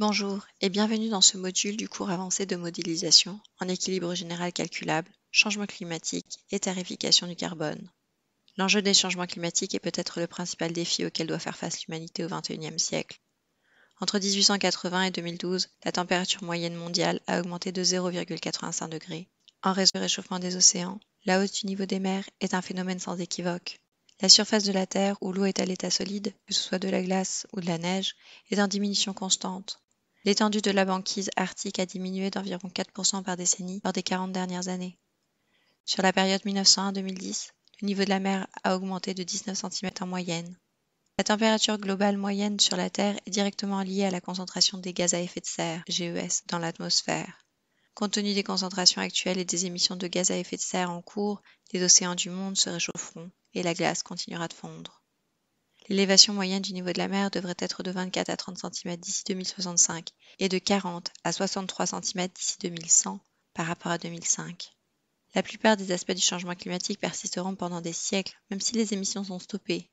Bonjour et bienvenue dans ce module du cours avancé de modélisation en équilibre général calculable, changement climatique et tarification du carbone. L'enjeu des changements climatiques est peut-être le principal défi auquel doit faire face l'humanité au XXIe siècle. Entre 1880 et 2012, la température moyenne mondiale a augmenté de 0,85 degrés. En raison du réchauffement des océans, la hausse du niveau des mers est un phénomène sans équivoque. La surface de la Terre, où l'eau est à l'état solide, que ce soit de la glace ou de la neige, est en diminution constante. L'étendue de la banquise arctique a diminué d'environ 4% par décennie lors des 40 dernières années. Sur la période 1901-2010, le niveau de la mer a augmenté de 19 cm en moyenne. La température globale moyenne sur la Terre est directement liée à la concentration des gaz à effet de serre, GES, dans l'atmosphère. Compte tenu des concentrations actuelles et des émissions de gaz à effet de serre en cours, les océans du monde se réchaufferont et la glace continuera de fondre. L'élévation moyenne du niveau de la mer devrait être de 24 à 30 cm d'ici 2065 et de 40 à 63 cm d'ici 2100 par rapport à 2005. La plupart des aspects du changement climatique persisteront pendant des siècles, même si les émissions sont stoppées.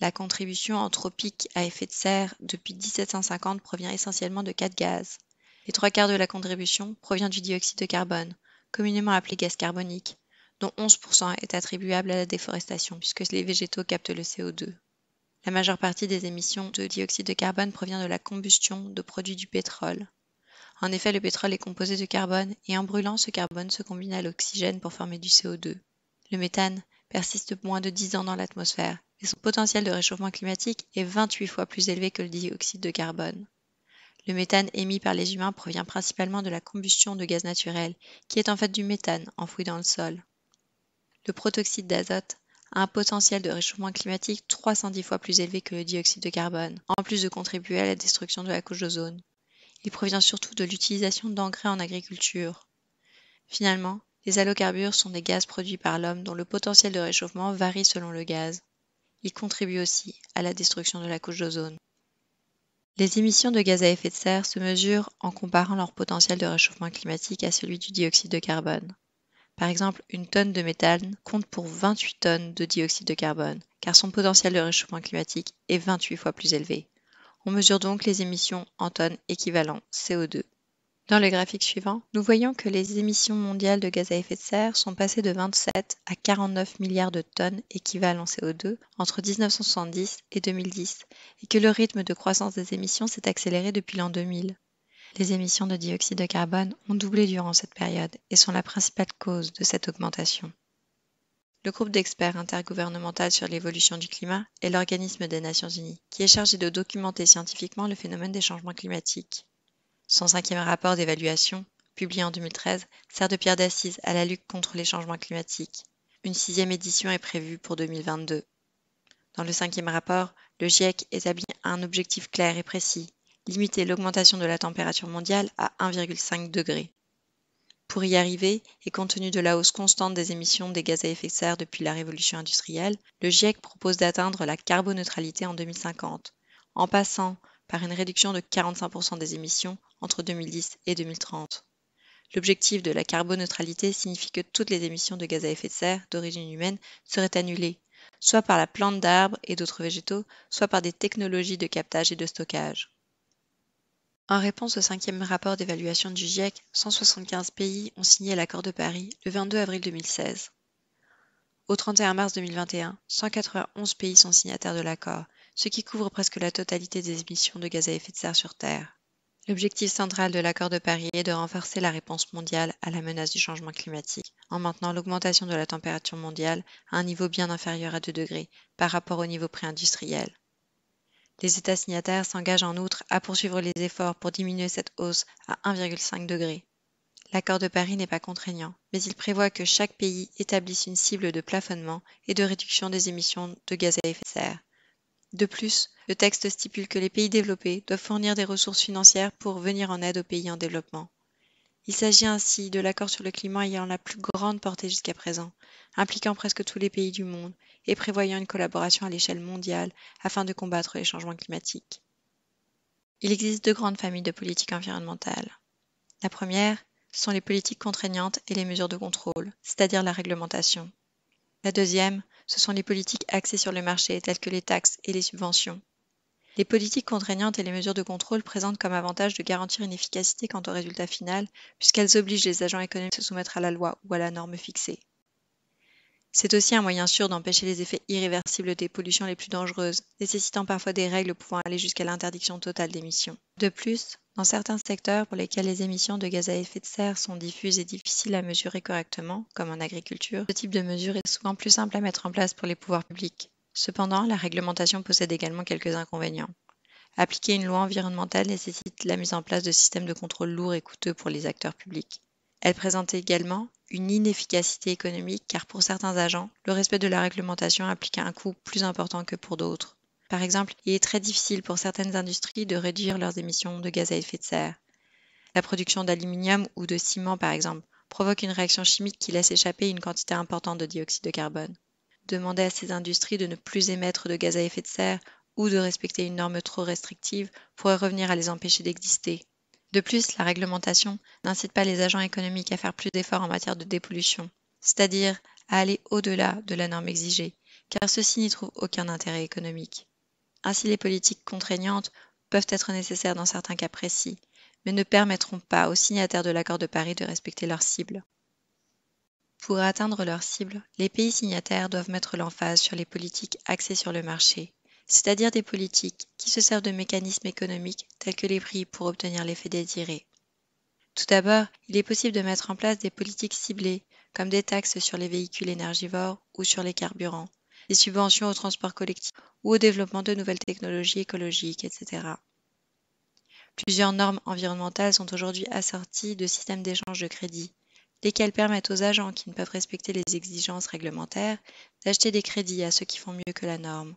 La contribution anthropique à effet de serre depuis 1750 provient essentiellement de quatre gaz. Les trois quarts de la contribution provient du dioxyde de carbone, communément appelé gaz carbonique, dont 11% est attribuable à la déforestation puisque les végétaux captent le CO2. La majeure partie des émissions de dioxyde de carbone provient de la combustion de produits du pétrole. En effet, le pétrole est composé de carbone et en brûlant, ce carbone se combine à l'oxygène pour former du CO2. Le méthane persiste moins de 10 ans dans l'atmosphère et son potentiel de réchauffement climatique est 28 fois plus élevé que le dioxyde de carbone. Le méthane émis par les humains provient principalement de la combustion de gaz naturel, qui est en fait du méthane enfoui dans le sol. Le protoxyde d'azote un potentiel de réchauffement climatique 310 fois plus élevé que le dioxyde de carbone, en plus de contribuer à la destruction de la couche d'ozone. Il provient surtout de l'utilisation d'engrais en agriculture. Finalement, les allocarbures sont des gaz produits par l'homme dont le potentiel de réchauffement varie selon le gaz. Ils contribuent aussi à la destruction de la couche d'ozone. Les émissions de gaz à effet de serre se mesurent en comparant leur potentiel de réchauffement climatique à celui du dioxyde de carbone. Par exemple, une tonne de méthane compte pour 28 tonnes de dioxyde de carbone, car son potentiel de réchauffement climatique est 28 fois plus élevé. On mesure donc les émissions en tonnes équivalent CO2. Dans le graphique suivant, nous voyons que les émissions mondiales de gaz à effet de serre sont passées de 27 à 49 milliards de tonnes équivalent CO2 entre 1970 et 2010 et que le rythme de croissance des émissions s'est accéléré depuis l'an 2000. Les émissions de dioxyde de carbone ont doublé durant cette période et sont la principale cause de cette augmentation. Le groupe d'experts intergouvernemental sur l'évolution du climat est l'organisme des Nations Unies, qui est chargé de documenter scientifiquement le phénomène des changements climatiques. Son cinquième rapport d'évaluation, publié en 2013, sert de pierre d'assise à la lutte contre les changements climatiques. Une sixième édition est prévue pour 2022. Dans le cinquième rapport, le GIEC établit un objectif clair et précis, limiter l'augmentation de la température mondiale à 1,5 degré. Pour y arriver, et compte tenu de la hausse constante des émissions des gaz à effet de serre depuis la révolution industrielle, le GIEC propose d'atteindre la carboneutralité en 2050, en passant par une réduction de 45% des émissions entre 2010 et 2030. L'objectif de la carboneutralité signifie que toutes les émissions de gaz à effet de serre d'origine humaine seraient annulées, soit par la plante d'arbres et d'autres végétaux, soit par des technologies de captage et de stockage. En réponse au cinquième rapport d'évaluation du GIEC, 175 pays ont signé l'accord de Paris le 22 avril 2016. Au 31 mars 2021, 191 pays sont signataires de l'accord, ce qui couvre presque la totalité des émissions de gaz à effet de serre sur Terre. L'objectif central de l'accord de Paris est de renforcer la réponse mondiale à la menace du changement climatique, en maintenant l'augmentation de la température mondiale à un niveau bien inférieur à 2 degrés par rapport au niveau pré-industriel. Les États signataires s'engagent en outre à poursuivre les efforts pour diminuer cette hausse à 1,5 degré. L'accord de Paris n'est pas contraignant, mais il prévoit que chaque pays établisse une cible de plafonnement et de réduction des émissions de gaz à effet de serre, de plus, le texte stipule que les pays développés doivent fournir des ressources financières pour venir en aide aux pays en développement. Il s'agit ainsi de l'accord sur le climat ayant la plus grande portée jusqu'à présent, impliquant presque tous les pays du monde et prévoyant une collaboration à l'échelle mondiale afin de combattre les changements climatiques. Il existe deux grandes familles de politiques environnementales. La première sont les politiques contraignantes et les mesures de contrôle, c'est-à-dire la réglementation. La deuxième, ce sont les politiques axées sur le marché telles que les taxes et les subventions. Les politiques contraignantes et les mesures de contrôle présentent comme avantage de garantir une efficacité quant au résultat final, puisqu'elles obligent les agents économiques à se soumettre à la loi ou à la norme fixée. C'est aussi un moyen sûr d'empêcher les effets irréversibles des pollutions les plus dangereuses, nécessitant parfois des règles pouvant aller jusqu'à l'interdiction totale d'émissions. De plus, dans certains secteurs pour lesquels les émissions de gaz à effet de serre sont diffuses et difficiles à mesurer correctement, comme en agriculture, ce type de mesure est souvent plus simple à mettre en place pour les pouvoirs publics. Cependant, la réglementation possède également quelques inconvénients. Appliquer une loi environnementale nécessite la mise en place de systèmes de contrôle lourds et coûteux pour les acteurs publics. Elle présente également une inefficacité économique car pour certains agents, le respect de la réglementation implique un coût plus important que pour d'autres. Par exemple, il est très difficile pour certaines industries de réduire leurs émissions de gaz à effet de serre. La production d'aluminium ou de ciment, par exemple, provoque une réaction chimique qui laisse échapper une quantité importante de dioxyde de carbone. Demander à ces industries de ne plus émettre de gaz à effet de serre ou de respecter une norme trop restrictive pourrait revenir à les empêcher d'exister. De plus, la réglementation n'incite pas les agents économiques à faire plus d'efforts en matière de dépollution, c'est-à-dire à aller au-delà de la norme exigée, car ceux-ci n'y trouvent aucun intérêt économique. Ainsi, les politiques contraignantes peuvent être nécessaires dans certains cas précis, mais ne permettront pas aux signataires de l'accord de Paris de respecter leurs cibles. Pour atteindre leurs cibles, les pays signataires doivent mettre l'emphase sur les politiques axées sur le marché, c'est-à-dire des politiques qui se servent de mécanismes économiques tels que les prix pour obtenir l'effet désiré. Tout d'abord, il est possible de mettre en place des politiques ciblées, comme des taxes sur les véhicules énergivores ou sur les carburants, des subventions au transport collectif ou au développement de nouvelles technologies écologiques, etc. Plusieurs normes environnementales sont aujourd'hui assorties de systèmes d'échange de crédits, lesquels permettent aux agents qui ne peuvent respecter les exigences réglementaires d'acheter des crédits à ceux qui font mieux que la norme.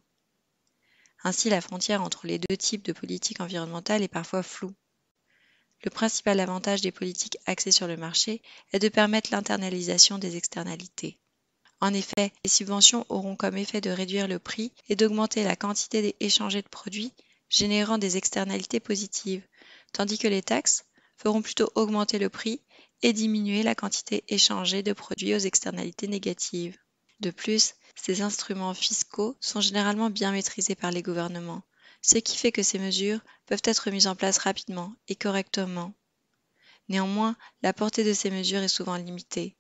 Ainsi, la frontière entre les deux types de politiques environnementales est parfois floue. Le principal avantage des politiques axées sur le marché est de permettre l'internalisation des externalités. En effet, les subventions auront comme effet de réduire le prix et d'augmenter la quantité échangée de produits, générant des externalités positives, tandis que les taxes feront plutôt augmenter le prix et diminuer la quantité échangée de produits aux externalités négatives. De plus, ces instruments fiscaux sont généralement bien maîtrisés par les gouvernements, ce qui fait que ces mesures peuvent être mises en place rapidement et correctement. Néanmoins, la portée de ces mesures est souvent limitée.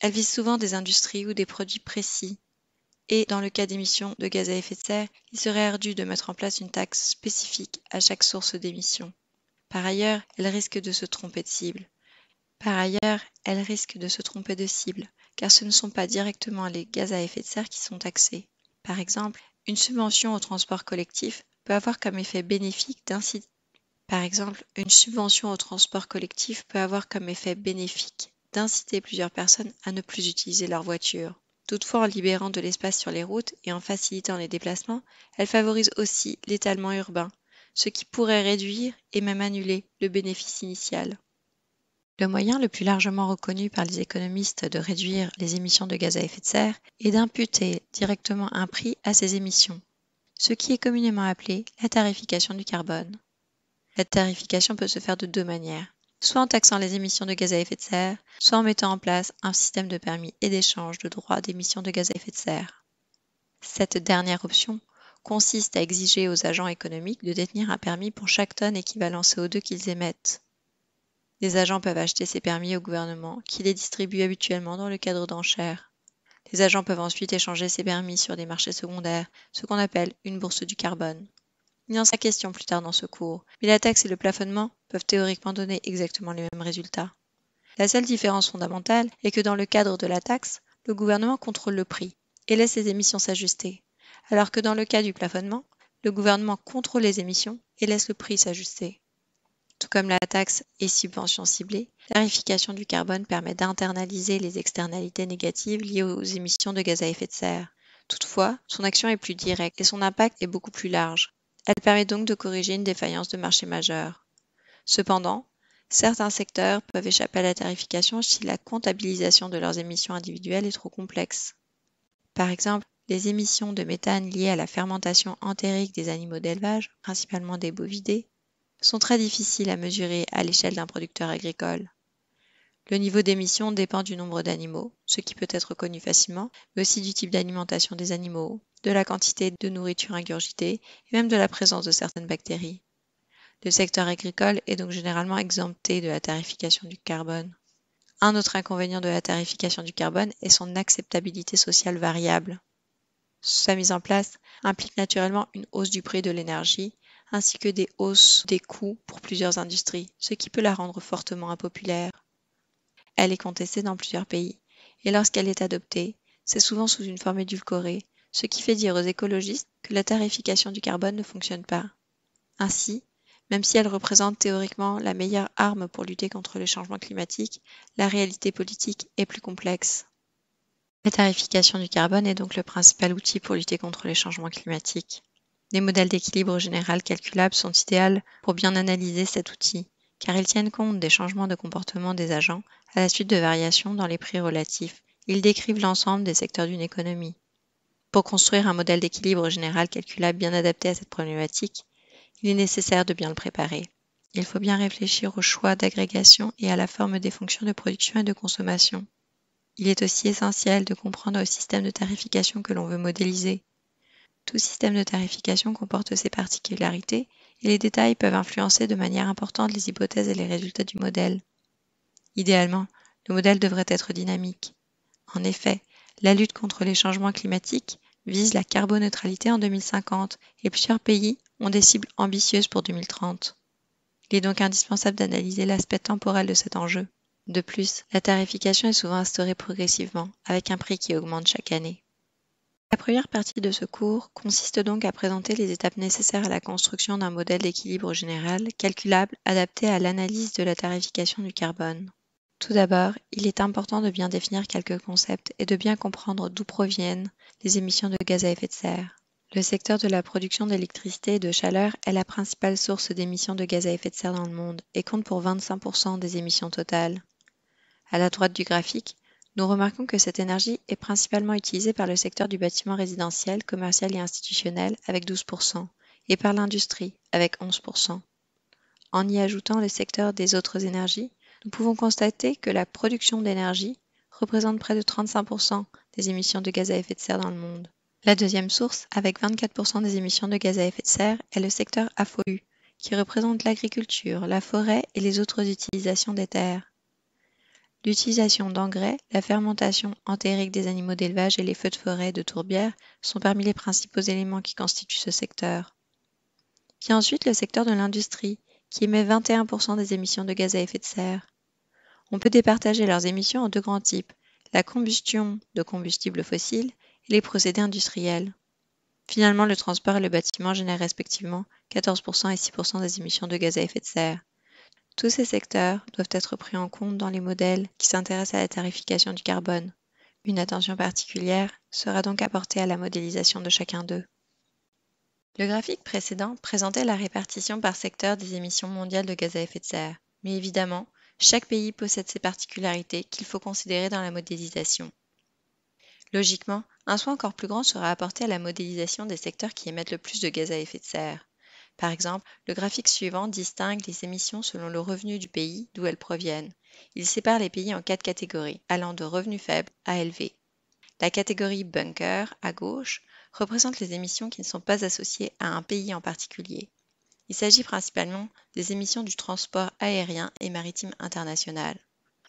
Elles visent souvent des industries ou des produits précis. Et dans le cas d'émissions de gaz à effet de serre, il serait ardu de mettre en place une taxe spécifique à chaque source d'émission. Par ailleurs, elles risquent de se tromper de cible. Par ailleurs, elles risquent de se tromper de cible, car ce ne sont pas directement les gaz à effet de serre qui sont taxés. Par exemple, une subvention au transport collectif peut avoir comme effet bénéfique d'inciter plusieurs personnes à ne plus utiliser leur voiture. Toutefois, en libérant de l'espace sur les routes et en facilitant les déplacements, elle favorise aussi l'étalement urbain, ce qui pourrait réduire et même annuler le bénéfice initial. Le moyen le plus largement reconnu par les économistes de réduire les émissions de gaz à effet de serre est d'imputer directement un prix à ces émissions, ce qui est communément appelé la tarification du carbone. La tarification peut se faire de deux manières soit en taxant les émissions de gaz à effet de serre, soit en mettant en place un système de permis et d'échange de droits d'émissions de gaz à effet de serre. Cette dernière option consiste à exiger aux agents économiques de détenir un permis pour chaque tonne équivalent CO2 qu'ils émettent. Les agents peuvent acheter ces permis au gouvernement qui les distribue habituellement dans le cadre d'enchères. Les agents peuvent ensuite échanger ces permis sur des marchés secondaires, ce qu'on appelle une bourse du carbone. Il en sera question plus tard dans ce cours, mais la taxe et le plafonnement peuvent théoriquement donner exactement les mêmes résultats. La seule différence fondamentale est que dans le cadre de la taxe, le gouvernement contrôle le prix et laisse les émissions s'ajuster, alors que dans le cas du plafonnement, le gouvernement contrôle les émissions et laisse le prix s'ajuster. Tout comme la taxe et subvention ciblée, la tarification du carbone permet d'internaliser les externalités négatives liées aux émissions de gaz à effet de serre. Toutefois, son action est plus directe et son impact est beaucoup plus large. Elle permet donc de corriger une défaillance de marché majeure. Cependant, certains secteurs peuvent échapper à la tarification si la comptabilisation de leurs émissions individuelles est trop complexe. Par exemple, les émissions de méthane liées à la fermentation entérique des animaux d'élevage, principalement des bovidés, sont très difficiles à mesurer à l'échelle d'un producteur agricole. Le niveau d'émission dépend du nombre d'animaux, ce qui peut être connu facilement, mais aussi du type d'alimentation des animaux, de la quantité de nourriture ingurgitée et même de la présence de certaines bactéries. Le secteur agricole est donc généralement exempté de la tarification du carbone. Un autre inconvénient de la tarification du carbone est son acceptabilité sociale variable. Sa mise en place implique naturellement une hausse du prix de l'énergie, ainsi que des hausses des coûts pour plusieurs industries, ce qui peut la rendre fortement impopulaire. Elle est contestée dans plusieurs pays, et lorsqu'elle est adoptée, c'est souvent sous une forme édulcorée, ce qui fait dire aux écologistes que la tarification du carbone ne fonctionne pas. Ainsi, même si elle représente théoriquement la meilleure arme pour lutter contre le changement climatique, la réalité politique est plus complexe. La tarification du carbone est donc le principal outil pour lutter contre les changements climatiques. Des modèles d'équilibre général calculables sont idéaux pour bien analyser cet outil, car ils tiennent compte des changements de comportement des agents à la suite de variations dans les prix relatifs. Ils décrivent l'ensemble des secteurs d'une économie. Pour construire un modèle d'équilibre général calculable bien adapté à cette problématique, il est nécessaire de bien le préparer. Il faut bien réfléchir au choix d'agrégation et à la forme des fonctions de production et de consommation. Il est aussi essentiel de comprendre le système de tarification que l'on veut modéliser. Tout système de tarification comporte ses particularités et les détails peuvent influencer de manière importante les hypothèses et les résultats du modèle. Idéalement, le modèle devrait être dynamique. En effet, la lutte contre les changements climatiques vise la carboneutralité en 2050 et plusieurs pays ont des cibles ambitieuses pour 2030. Il est donc indispensable d'analyser l'aspect temporel de cet enjeu. De plus, la tarification est souvent instaurée progressivement, avec un prix qui augmente chaque année. La première partie de ce cours consiste donc à présenter les étapes nécessaires à la construction d'un modèle d'équilibre général calculable adapté à l'analyse de la tarification du carbone. Tout d'abord, il est important de bien définir quelques concepts et de bien comprendre d'où proviennent les émissions de gaz à effet de serre. Le secteur de la production d'électricité et de chaleur est la principale source d'émissions de gaz à effet de serre dans le monde et compte pour 25% des émissions totales. À la droite du graphique, nous remarquons que cette énergie est principalement utilisée par le secteur du bâtiment résidentiel, commercial et institutionnel avec 12% et par l'industrie avec 11%. En y ajoutant le secteur des autres énergies, nous pouvons constater que la production d'énergie représente près de 35% des émissions de gaz à effet de serre dans le monde. La deuxième source, avec 24% des émissions de gaz à effet de serre, est le secteur AFOU, qui représente l'agriculture, la forêt et les autres utilisations des terres. L'utilisation d'engrais, la fermentation entérique des animaux d'élevage et les feux de forêt de tourbière sont parmi les principaux éléments qui constituent ce secteur. Vient ensuite le secteur de l'industrie, qui émet 21% des émissions de gaz à effet de serre. On peut départager leurs émissions en deux grands types, la combustion de combustibles fossiles et les procédés industriels. Finalement, le transport et le bâtiment génèrent respectivement 14% et 6% des émissions de gaz à effet de serre. Tous ces secteurs doivent être pris en compte dans les modèles qui s'intéressent à la tarification du carbone. Une attention particulière sera donc apportée à la modélisation de chacun d'eux. Le graphique précédent présentait la répartition par secteur des émissions mondiales de gaz à effet de serre. Mais évidemment, chaque pays possède ses particularités qu'il faut considérer dans la modélisation. Logiquement, un soin encore plus grand sera apporté à la modélisation des secteurs qui émettent le plus de gaz à effet de serre. Par exemple, le graphique suivant distingue les émissions selon le revenu du pays d'où elles proviennent. Il sépare les pays en quatre catégories, allant de revenus faibles à élevés. La catégorie bunker, à gauche, représente les émissions qui ne sont pas associées à un pays en particulier. Il s'agit principalement des émissions du transport aérien et maritime international.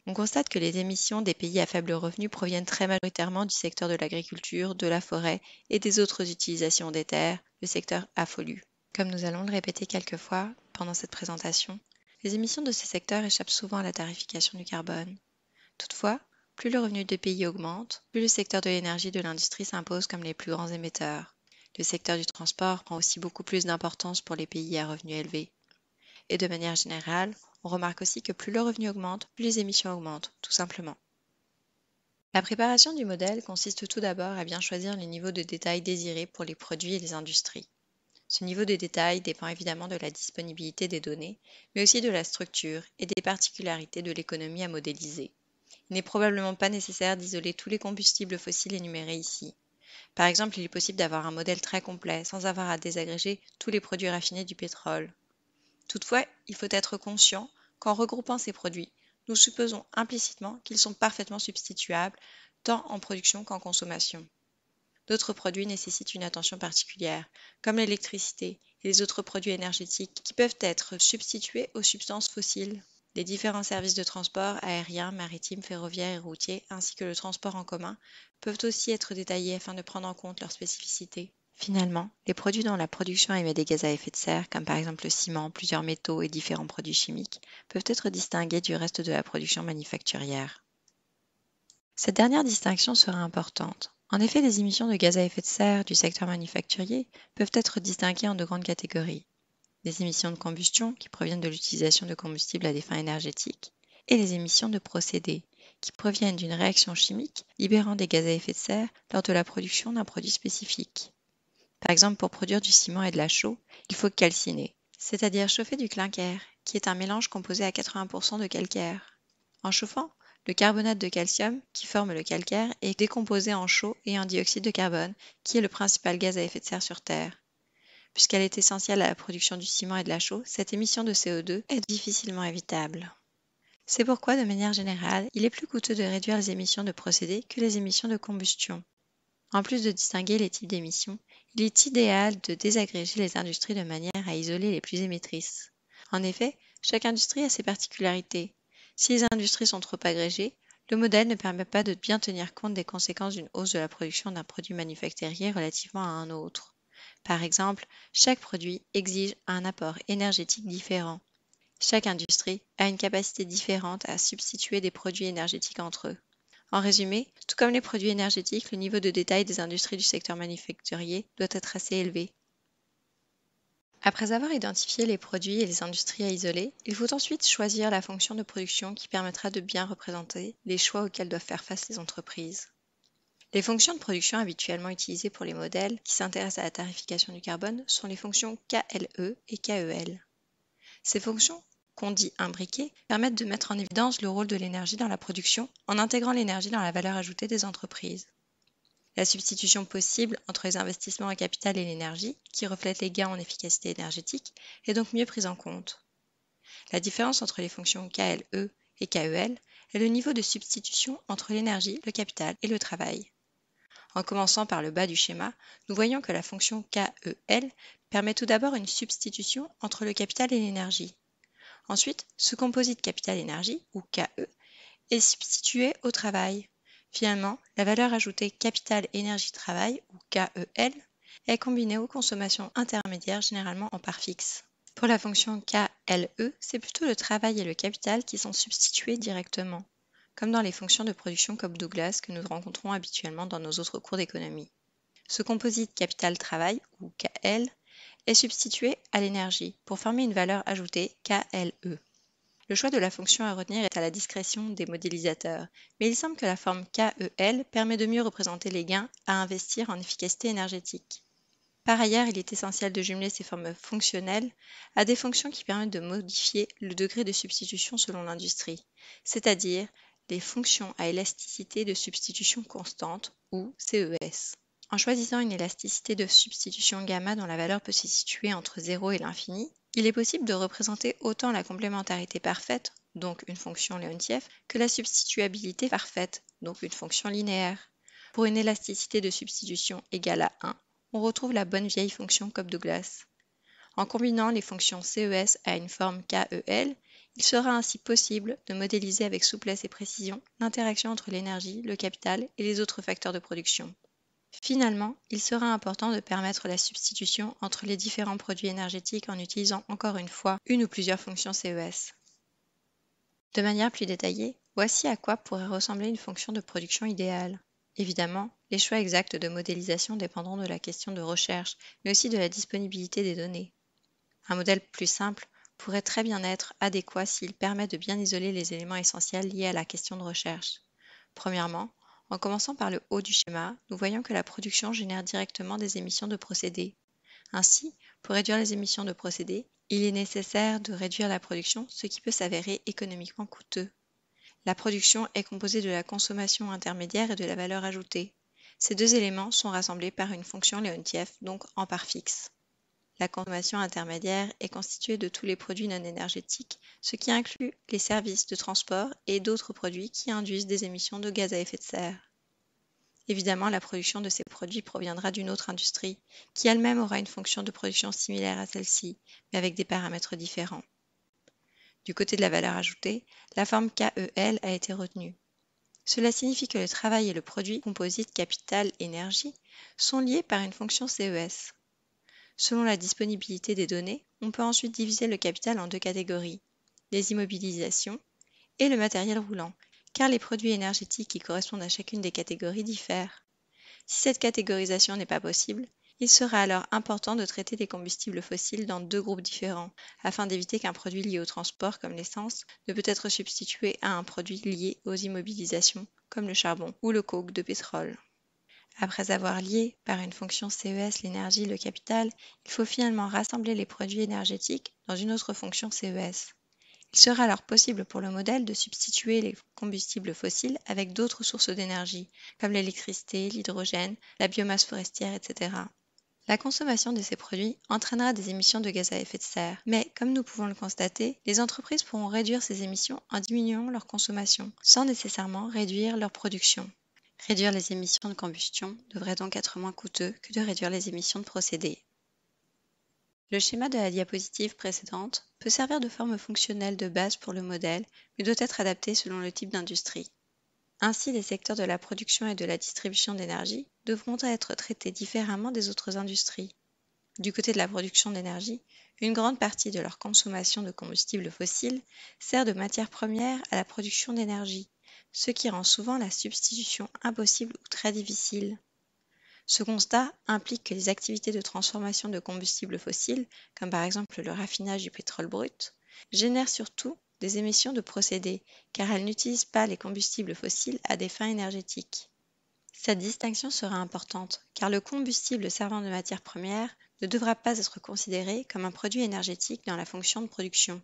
On constate que les émissions des pays à faible revenu proviennent très majoritairement du secteur de l'agriculture, de la forêt et des autres utilisations des terres, le secteur affolu. Comme nous allons le répéter quelques fois pendant cette présentation, les émissions de ces secteurs échappent souvent à la tarification du carbone. Toutefois, plus le revenu des pays augmente, plus le secteur de l'énergie et de l'industrie s'impose comme les plus grands émetteurs. Le secteur du transport prend aussi beaucoup plus d'importance pour les pays à revenus élevés. Et de manière générale, on remarque aussi que plus le revenu augmente, plus les émissions augmentent, tout simplement. La préparation du modèle consiste tout d'abord à bien choisir le niveau de détail désiré pour les produits et les industries. Ce niveau de détail dépend évidemment de la disponibilité des données, mais aussi de la structure et des particularités de l'économie à modéliser. Il n'est probablement pas nécessaire d'isoler tous les combustibles fossiles énumérés ici. Par exemple, il est possible d'avoir un modèle très complet sans avoir à désagréger tous les produits raffinés du pétrole. Toutefois, il faut être conscient qu'en regroupant ces produits, nous supposons implicitement qu'ils sont parfaitement substituables, tant en production qu'en consommation. D'autres produits nécessitent une attention particulière, comme l'électricité et les autres produits énergétiques qui peuvent être substitués aux substances fossiles. Les différents services de transport aérien, maritime, ferroviaire et routier, ainsi que le transport en commun, peuvent aussi être détaillés afin de prendre en compte leurs spécificités. Finalement, les produits dont la production émet des gaz à effet de serre, comme par exemple le ciment, plusieurs métaux et différents produits chimiques, peuvent être distingués du reste de la production manufacturière. Cette dernière distinction sera importante. En effet, les émissions de gaz à effet de serre du secteur manufacturier peuvent être distinguées en deux grandes catégories les émissions de combustion qui proviennent de l'utilisation de combustibles à des fins énergétiques, et les émissions de procédés qui proviennent d'une réaction chimique libérant des gaz à effet de serre lors de la production d'un produit spécifique. Par exemple, pour produire du ciment et de la chaux, il faut calciner, c'est-à-dire chauffer du clinker, qui est un mélange composé à 80% de calcaire. En chauffant, le carbonate de calcium, qui forme le calcaire, est décomposé en chaux et en dioxyde de carbone, qui est le principal gaz à effet de serre sur Terre. Puisqu'elle est essentielle à la production du ciment et de la chaux, cette émission de CO2 est difficilement évitable. C'est pourquoi, de manière générale, il est plus coûteux de réduire les émissions de procédés que les émissions de combustion. En plus de distinguer les types d'émissions, il est idéal de désagréger les industries de manière à isoler les plus émettrices. En effet, chaque industrie a ses particularités. Si les industries sont trop agrégées, le modèle ne permet pas de bien tenir compte des conséquences d'une hausse de la production d'un produit manufacturier relativement à un autre. Par exemple, chaque produit exige un apport énergétique différent. Chaque industrie a une capacité différente à substituer des produits énergétiques entre eux. En résumé, tout comme les produits énergétiques, le niveau de détail des industries du secteur manufacturier doit être assez élevé. Après avoir identifié les produits et les industries à isoler, il faut ensuite choisir la fonction de production qui permettra de bien représenter les choix auxquels doivent faire face les entreprises. Les fonctions de production habituellement utilisées pour les modèles qui s'intéressent à la tarification du carbone sont les fonctions KLE et KEL. Ces fonctions, qu'on dit imbriquées, permettent de mettre en évidence le rôle de l'énergie dans la production en intégrant l'énergie dans la valeur ajoutée des entreprises. La substitution possible entre les investissements en capital et l'énergie, qui reflète les gains en efficacité énergétique, est donc mieux prise en compte. La différence entre les fonctions KLE et KEL est le niveau de substitution entre l'énergie, le capital et le travail. En commençant par le bas du schéma, nous voyons que la fonction KEL permet tout d'abord une substitution entre le capital et l'énergie. Ensuite, ce composite capital-énergie, ou KE, est substitué au travail. Finalement, la valeur ajoutée capital-énergie-travail, ou KEL, est combinée aux consommations intermédiaires généralement en part fixe. Pour la fonction KLE, c'est plutôt le travail et le capital qui sont substitués directement comme dans les fonctions de production comme Douglas que nous rencontrons habituellement dans nos autres cours d'économie. Ce composite capital-travail, ou KL, est substitué à l'énergie pour former une valeur ajoutée KLE. Le choix de la fonction à retenir est à la discrétion des modélisateurs, mais il semble que la forme KEL permet de mieux représenter les gains à investir en efficacité énergétique. Par ailleurs, il est essentiel de jumeler ces formes fonctionnelles à des fonctions qui permettent de modifier le degré de substitution selon l'industrie, c'est-à-dire les fonctions à élasticité de substitution constante, ou CES. En choisissant une élasticité de substitution gamma dont la valeur peut se situer entre 0 et l'infini, il est possible de représenter autant la complémentarité parfaite, donc une fonction Leontief, que la substituabilité parfaite, donc une fonction linéaire. Pour une élasticité de substitution égale à 1, on retrouve la bonne vieille fonction Cobb-Douglas. En combinant les fonctions CES à une forme KEL, il sera ainsi possible de modéliser avec souplesse et précision l'interaction entre l'énergie, le capital et les autres facteurs de production. Finalement, il sera important de permettre la substitution entre les différents produits énergétiques en utilisant encore une fois une ou plusieurs fonctions CES. De manière plus détaillée, voici à quoi pourrait ressembler une fonction de production idéale. Évidemment, les choix exacts de modélisation dépendront de la question de recherche, mais aussi de la disponibilité des données. Un modèle plus simple pourrait très bien être adéquat s'il permet de bien isoler les éléments essentiels liés à la question de recherche. Premièrement, en commençant par le haut du schéma, nous voyons que la production génère directement des émissions de procédés. Ainsi, pour réduire les émissions de procédés, il est nécessaire de réduire la production, ce qui peut s'avérer économiquement coûteux. La production est composée de la consommation intermédiaire et de la valeur ajoutée. Ces deux éléments sont rassemblés par une fonction Leontief, donc en part fixe. La consommation intermédiaire est constituée de tous les produits non énergétiques, ce qui inclut les services de transport et d'autres produits qui induisent des émissions de gaz à effet de serre. Évidemment, la production de ces produits proviendra d'une autre industrie, qui elle-même aura une fonction de production similaire à celle-ci, mais avec des paramètres différents. Du côté de la valeur ajoutée, la forme KEL a été retenue. Cela signifie que le travail et le produit composite capital énergie sont liés par une fonction CES. Selon la disponibilité des données, on peut ensuite diviser le capital en deux catégories, les immobilisations et le matériel roulant, car les produits énergétiques qui correspondent à chacune des catégories diffèrent. Si cette catégorisation n'est pas possible, il sera alors important de traiter les combustibles fossiles dans deux groupes différents, afin d'éviter qu'un produit lié au transport comme l'essence ne peut être substitué à un produit lié aux immobilisations comme le charbon ou le coke de pétrole. Après avoir lié par une fonction CES l'énergie et le capital, il faut finalement rassembler les produits énergétiques dans une autre fonction CES. Il sera alors possible pour le modèle de substituer les combustibles fossiles avec d'autres sources d'énergie, comme l'électricité, l'hydrogène, la biomasse forestière, etc. La consommation de ces produits entraînera des émissions de gaz à effet de serre, mais comme nous pouvons le constater, les entreprises pourront réduire ces émissions en diminuant leur consommation, sans nécessairement réduire leur production. Réduire les émissions de combustion devrait donc être moins coûteux que de réduire les émissions de procédés. Le schéma de la diapositive précédente peut servir de forme fonctionnelle de base pour le modèle, mais doit être adapté selon le type d'industrie. Ainsi, les secteurs de la production et de la distribution d'énergie devront être traités différemment des autres industries. Du côté de la production d'énergie, une grande partie de leur consommation de combustibles fossiles sert de matière première à la production d'énergie, ce qui rend souvent la substitution impossible ou très difficile. Ce constat implique que les activités de transformation de combustibles fossiles, comme par exemple le raffinage du pétrole brut, génèrent surtout des émissions de procédés, car elles n'utilisent pas les combustibles fossiles à des fins énergétiques. Cette distinction sera importante, car le combustible servant de matière première ne devra pas être considéré comme un produit énergétique dans la fonction de production.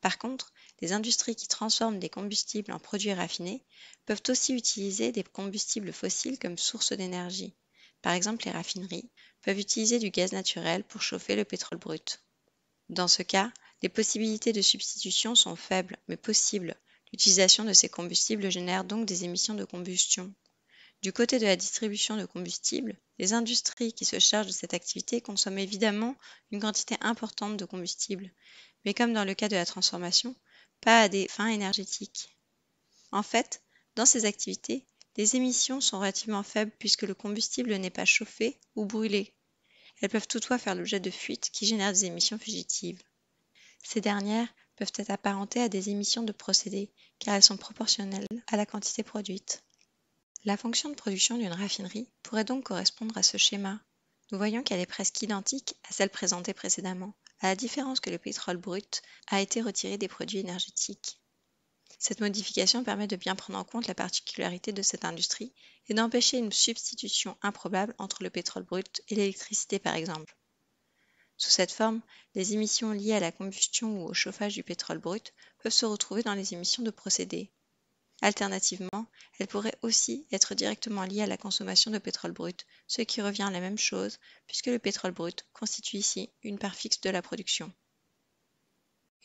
Par contre, les industries qui transforment des combustibles en produits raffinés peuvent aussi utiliser des combustibles fossiles comme source d'énergie. Par exemple, les raffineries peuvent utiliser du gaz naturel pour chauffer le pétrole brut. Dans ce cas, les possibilités de substitution sont faibles mais possibles. L'utilisation de ces combustibles génère donc des émissions de combustion. Du côté de la distribution de combustibles, les industries qui se chargent de cette activité consomment évidemment une quantité importante de combustible, mais comme dans le cas de la transformation, pas à des fins énergétiques. En fait, dans ces activités, les émissions sont relativement faibles puisque le combustible n'est pas chauffé ou brûlé. Elles peuvent toutefois faire l'objet de fuites qui génèrent des émissions fugitives. Ces dernières peuvent être apparentées à des émissions de procédés car elles sont proportionnelles à la quantité produite. La fonction de production d'une raffinerie pourrait donc correspondre à ce schéma. Nous voyons qu'elle est presque identique à celle présentée précédemment, à la différence que le pétrole brut a été retiré des produits énergétiques. Cette modification permet de bien prendre en compte la particularité de cette industrie et d'empêcher une substitution improbable entre le pétrole brut et l'électricité par exemple. Sous cette forme, les émissions liées à la combustion ou au chauffage du pétrole brut peuvent se retrouver dans les émissions de procédés. Alternativement, elles pourraient aussi être directement liées à la consommation de pétrole brut, ce qui revient à la même chose puisque le pétrole brut constitue ici une part fixe de la production.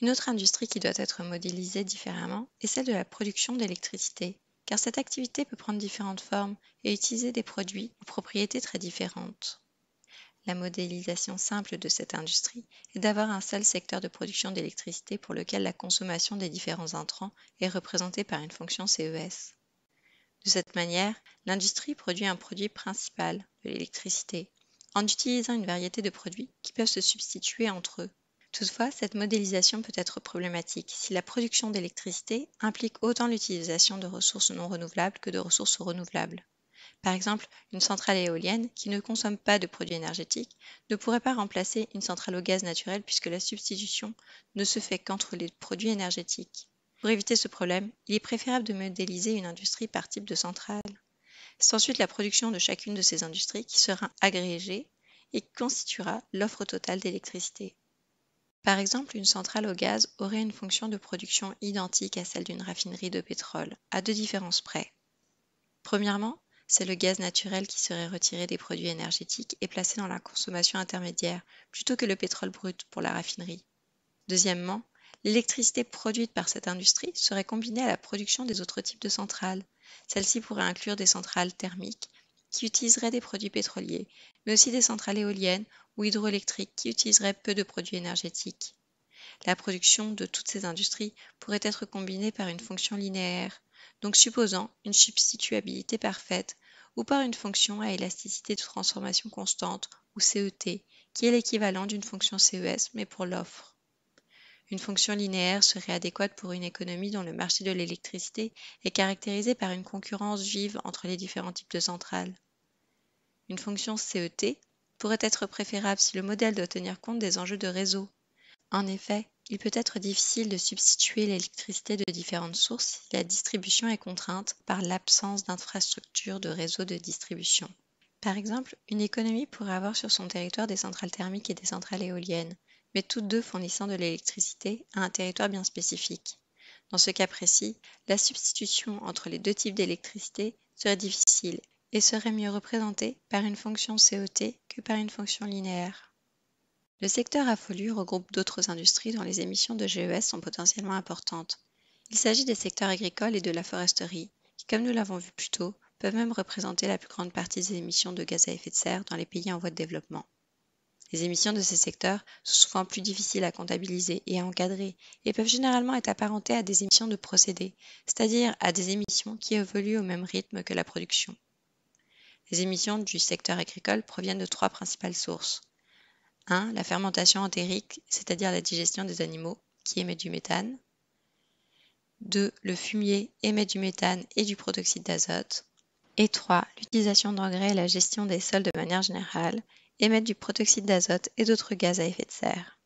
Une autre industrie qui doit être modélisée différemment est celle de la production d'électricité, car cette activité peut prendre différentes formes et utiliser des produits aux propriétés très différentes. La modélisation simple de cette industrie est d'avoir un seul secteur de production d'électricité pour lequel la consommation des différents intrants est représentée par une fonction CES. De cette manière, l'industrie produit un produit principal, de l'électricité, en utilisant une variété de produits qui peuvent se substituer entre eux. Toutefois, cette modélisation peut être problématique si la production d'électricité implique autant l'utilisation de ressources non renouvelables que de ressources renouvelables. Par exemple, une centrale éolienne qui ne consomme pas de produits énergétiques ne pourrait pas remplacer une centrale au gaz naturel puisque la substitution ne se fait qu'entre les produits énergétiques. Pour éviter ce problème, il est préférable de modéliser une industrie par type de centrale. C'est ensuite la production de chacune de ces industries qui sera agrégée et constituera l'offre totale d'électricité. Par exemple, une centrale au gaz aurait une fonction de production identique à celle d'une raffinerie de pétrole, à deux différences près. Premièrement, c'est le gaz naturel qui serait retiré des produits énergétiques et placé dans la consommation intermédiaire, plutôt que le pétrole brut pour la raffinerie. Deuxièmement, l'électricité produite par cette industrie serait combinée à la production des autres types de centrales. Celle-ci pourrait inclure des centrales thermiques qui utiliseraient des produits pétroliers, mais aussi des centrales éoliennes ou hydroélectriques qui utiliseraient peu de produits énergétiques. La production de toutes ces industries pourrait être combinée par une fonction linéaire, donc supposant une substituabilité parfaite, ou par une fonction à élasticité de transformation constante, ou CET, qui est l'équivalent d'une fonction CES, mais pour l'offre. Une fonction linéaire serait adéquate pour une économie dont le marché de l'électricité est caractérisé par une concurrence vive entre les différents types de centrales. Une fonction CET pourrait être préférable si le modèle doit tenir compte des enjeux de réseau. En effet, il peut être difficile de substituer l'électricité de différentes sources si la distribution est contrainte par l'absence d'infrastructures de réseau de distribution. Par exemple, une économie pourrait avoir sur son territoire des centrales thermiques et des centrales éoliennes, mais toutes deux fournissant de l'électricité à un territoire bien spécifique. Dans ce cas précis, la substitution entre les deux types d'électricité serait difficile et serait mieux représentée par une fonction COT que par une fonction linéaire. Le secteur affolu regroupe d'autres industries dont les émissions de GES sont potentiellement importantes. Il s'agit des secteurs agricoles et de la foresterie, qui, comme nous l'avons vu plus tôt, peuvent même représenter la plus grande partie des émissions de gaz à effet de serre dans les pays en voie de développement. Les émissions de ces secteurs sont souvent plus difficiles à comptabiliser et à encadrer et peuvent généralement être apparentées à des émissions de procédés, c'est-à-dire à des émissions qui évoluent au même rythme que la production. Les émissions du secteur agricole proviennent de trois principales sources. 1. La fermentation entérique, c'est-à-dire la digestion des animaux, qui émet du méthane. 2. Le fumier émet du méthane et du protoxyde d'azote. Et 3. L'utilisation d'engrais et la gestion des sols de manière générale émettent du protoxyde d'azote et d'autres gaz à effet de serre.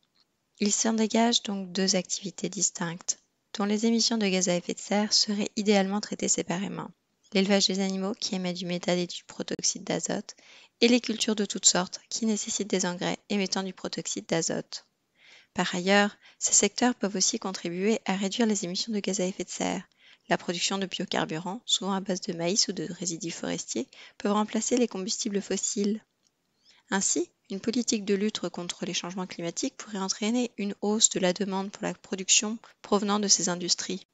Il s'en dégage donc deux activités distinctes, dont les émissions de gaz à effet de serre seraient idéalement traitées séparément. L'élevage des animaux qui émet du méthane et du protoxyde d'azote, et les cultures de toutes sortes qui nécessitent des engrais émettant du protoxyde d'azote. Par ailleurs, ces secteurs peuvent aussi contribuer à réduire les émissions de gaz à effet de serre. La production de biocarburants, souvent à base de maïs ou de résidus forestiers, peuvent remplacer les combustibles fossiles. Ainsi, une politique de lutte contre les changements climatiques pourrait entraîner une hausse de la demande pour la production provenant de ces industries.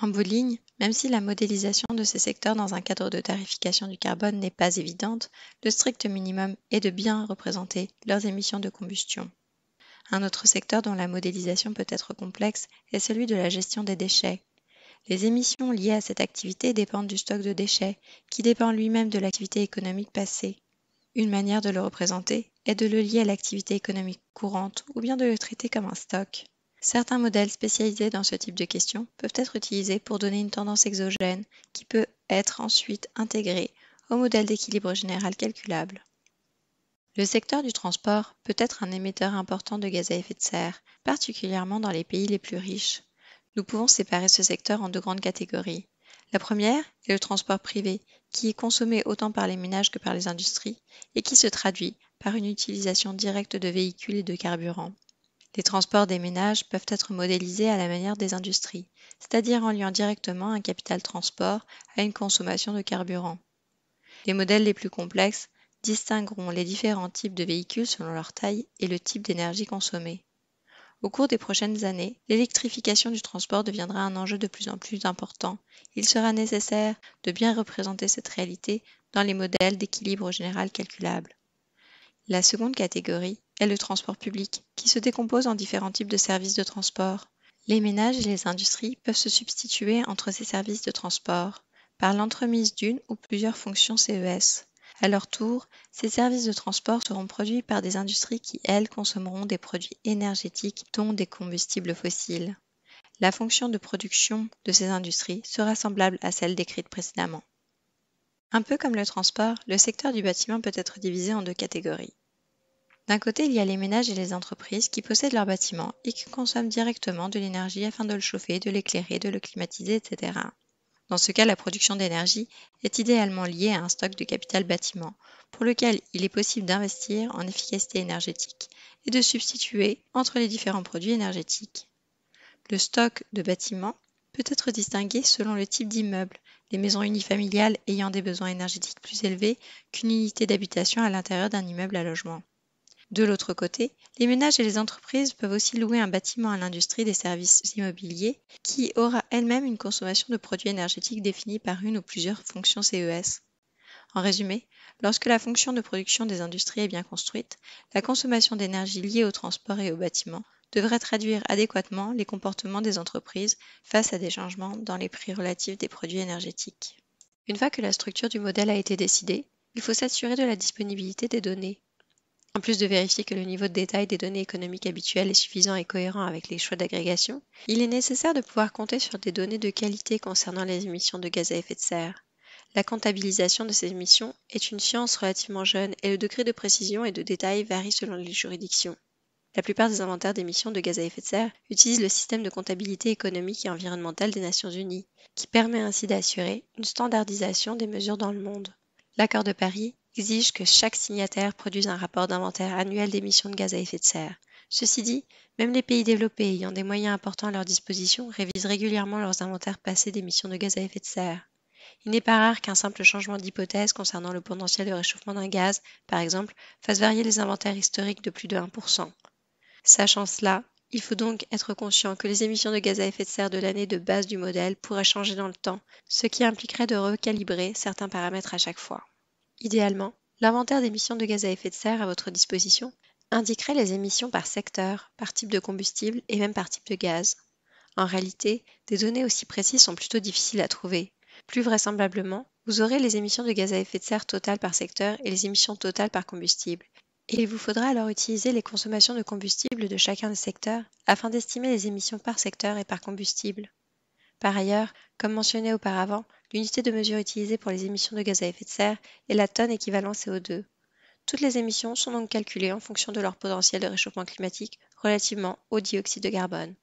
En bout de ligne, même si la modélisation de ces secteurs dans un cadre de tarification du carbone n'est pas évidente, le strict minimum est de bien représenter leurs émissions de combustion. Un autre secteur dont la modélisation peut être complexe est celui de la gestion des déchets. Les émissions liées à cette activité dépendent du stock de déchets, qui dépend lui-même de l'activité économique passée. Une manière de le représenter est de le lier à l'activité économique courante ou bien de le traiter comme un stock. Certains modèles spécialisés dans ce type de questions peuvent être utilisés pour donner une tendance exogène qui peut être ensuite intégrée au modèle d'équilibre général calculable. Le secteur du transport peut être un émetteur important de gaz à effet de serre, particulièrement dans les pays les plus riches. Nous pouvons séparer ce secteur en deux grandes catégories. La première est le transport privé, qui est consommé autant par les ménages que par les industries et qui se traduit par une utilisation directe de véhicules et de carburants. Les transports des ménages peuvent être modélisés à la manière des industries, c'est-à-dire en liant directement un capital transport à une consommation de carburant. Les modèles les plus complexes distingueront les différents types de véhicules selon leur taille et le type d'énergie consommée. Au cours des prochaines années, l'électrification du transport deviendra un enjeu de plus en plus important. Il sera nécessaire de bien représenter cette réalité dans les modèles d'équilibre général calculables. La seconde catégorie est le transport public, qui se décompose en différents types de services de transport. Les ménages et les industries peuvent se substituer entre ces services de transport par l'entremise d'une ou plusieurs fonctions CES. À leur tour, ces services de transport seront produits par des industries qui, elles, consommeront des produits énergétiques, dont des combustibles fossiles. La fonction de production de ces industries sera semblable à celle décrite précédemment. Un peu comme le transport, le secteur du bâtiment peut être divisé en deux catégories. D'un côté, il y a les ménages et les entreprises qui possèdent leur bâtiment et qui consomment directement de l'énergie afin de le chauffer, de l'éclairer, de le climatiser, etc. Dans ce cas, la production d'énergie est idéalement liée à un stock de capital bâtiment, pour lequel il est possible d'investir en efficacité énergétique et de substituer entre les différents produits énergétiques. Le stock de bâtiment peut être distingué selon le type d'immeuble. les maisons unifamiliales ayant des besoins énergétiques plus élevés qu'une unité d'habitation à l'intérieur d'un immeuble à logement. De l'autre côté, les ménages et les entreprises peuvent aussi louer un bâtiment à l'industrie des services immobiliers qui aura elle-même une consommation de produits énergétiques définie par une ou plusieurs fonctions CES. En résumé, lorsque la fonction de production des industries est bien construite, la consommation d'énergie liée au transport et au bâtiment devrait traduire adéquatement les comportements des entreprises face à des changements dans les prix relatifs des produits énergétiques. Une fois que la structure du modèle a été décidée, il faut s'assurer de la disponibilité des données en plus de vérifier que le niveau de détail des données économiques habituelles est suffisant et cohérent avec les choix d'agrégation, il est nécessaire de pouvoir compter sur des données de qualité concernant les émissions de gaz à effet de serre. La comptabilisation de ces émissions est une science relativement jeune et le degré de précision et de détail varie selon les juridictions. La plupart des inventaires d'émissions de gaz à effet de serre utilisent le système de comptabilité économique et environnementale des Nations Unies, qui permet ainsi d'assurer une standardisation des mesures dans le monde. L'accord de Paris exige que chaque signataire produise un rapport d'inventaire annuel d'émissions de gaz à effet de serre. Ceci dit, même les pays développés ayant des moyens importants à leur disposition révisent régulièrement leurs inventaires passés d'émissions de gaz à effet de serre. Il n'est pas rare qu'un simple changement d'hypothèse concernant le potentiel de réchauffement d'un gaz, par exemple, fasse varier les inventaires historiques de plus de 1%. Sachant cela, il faut donc être conscient que les émissions de gaz à effet de serre de l'année de base du modèle pourraient changer dans le temps, ce qui impliquerait de recalibrer certains paramètres à chaque fois. Idéalement, l'inventaire d'émissions de gaz à effet de serre à votre disposition indiquerait les émissions par secteur, par type de combustible et même par type de gaz. En réalité, des données aussi précises sont plutôt difficiles à trouver. Plus vraisemblablement, vous aurez les émissions de gaz à effet de serre totales par secteur et les émissions totales par combustible. Et il vous faudra alors utiliser les consommations de combustible de chacun des secteurs afin d'estimer les émissions par secteur et par combustible. Par ailleurs, comme mentionné auparavant, l'unité de mesure utilisée pour les émissions de gaz à effet de serre est la tonne équivalent CO2. Toutes les émissions sont donc calculées en fonction de leur potentiel de réchauffement climatique relativement au dioxyde de carbone.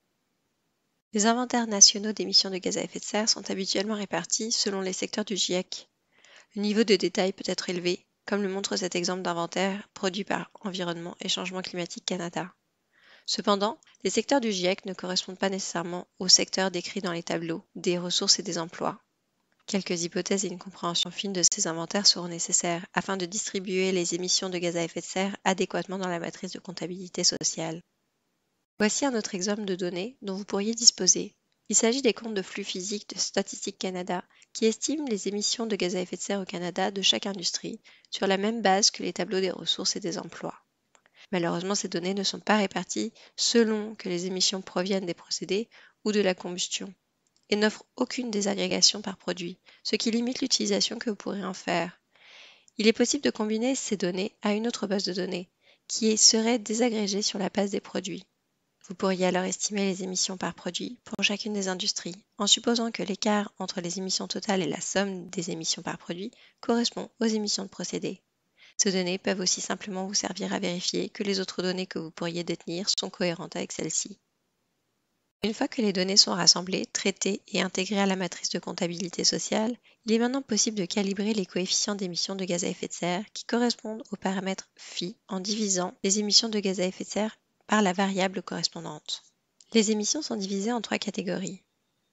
Les inventaires nationaux d'émissions de gaz à effet de serre sont habituellement répartis selon les secteurs du GIEC. Le niveau de détail peut être élevé, comme le montre cet exemple d'inventaire produit par Environnement et Changement climatique Canada. Cependant, les secteurs du GIEC ne correspondent pas nécessairement aux secteurs décrits dans les tableaux des ressources et des emplois. Quelques hypothèses et une compréhension fine de ces inventaires seront nécessaires afin de distribuer les émissions de gaz à effet de serre adéquatement dans la matrice de comptabilité sociale. Voici un autre exemple de données dont vous pourriez disposer. Il s'agit des comptes de flux physiques de Statistique Canada qui estiment les émissions de gaz à effet de serre au Canada de chaque industrie sur la même base que les tableaux des ressources et des emplois. Malheureusement, ces données ne sont pas réparties selon que les émissions proviennent des procédés ou de la combustion et n'offrent aucune désagrégation par produit, ce qui limite l'utilisation que vous pourrez en faire. Il est possible de combiner ces données à une autre base de données, qui serait désagrégée sur la base des produits. Vous pourriez alors estimer les émissions par produit pour chacune des industries, en supposant que l'écart entre les émissions totales et la somme des émissions par produit correspond aux émissions de procédés. Ces données peuvent aussi simplement vous servir à vérifier que les autres données que vous pourriez détenir sont cohérentes avec celles-ci. Une fois que les données sont rassemblées, traitées et intégrées à la matrice de comptabilité sociale, il est maintenant possible de calibrer les coefficients d'émissions de gaz à effet de serre qui correspondent au paramètre phi en divisant les émissions de gaz à effet de serre par la variable correspondante. Les émissions sont divisées en trois catégories.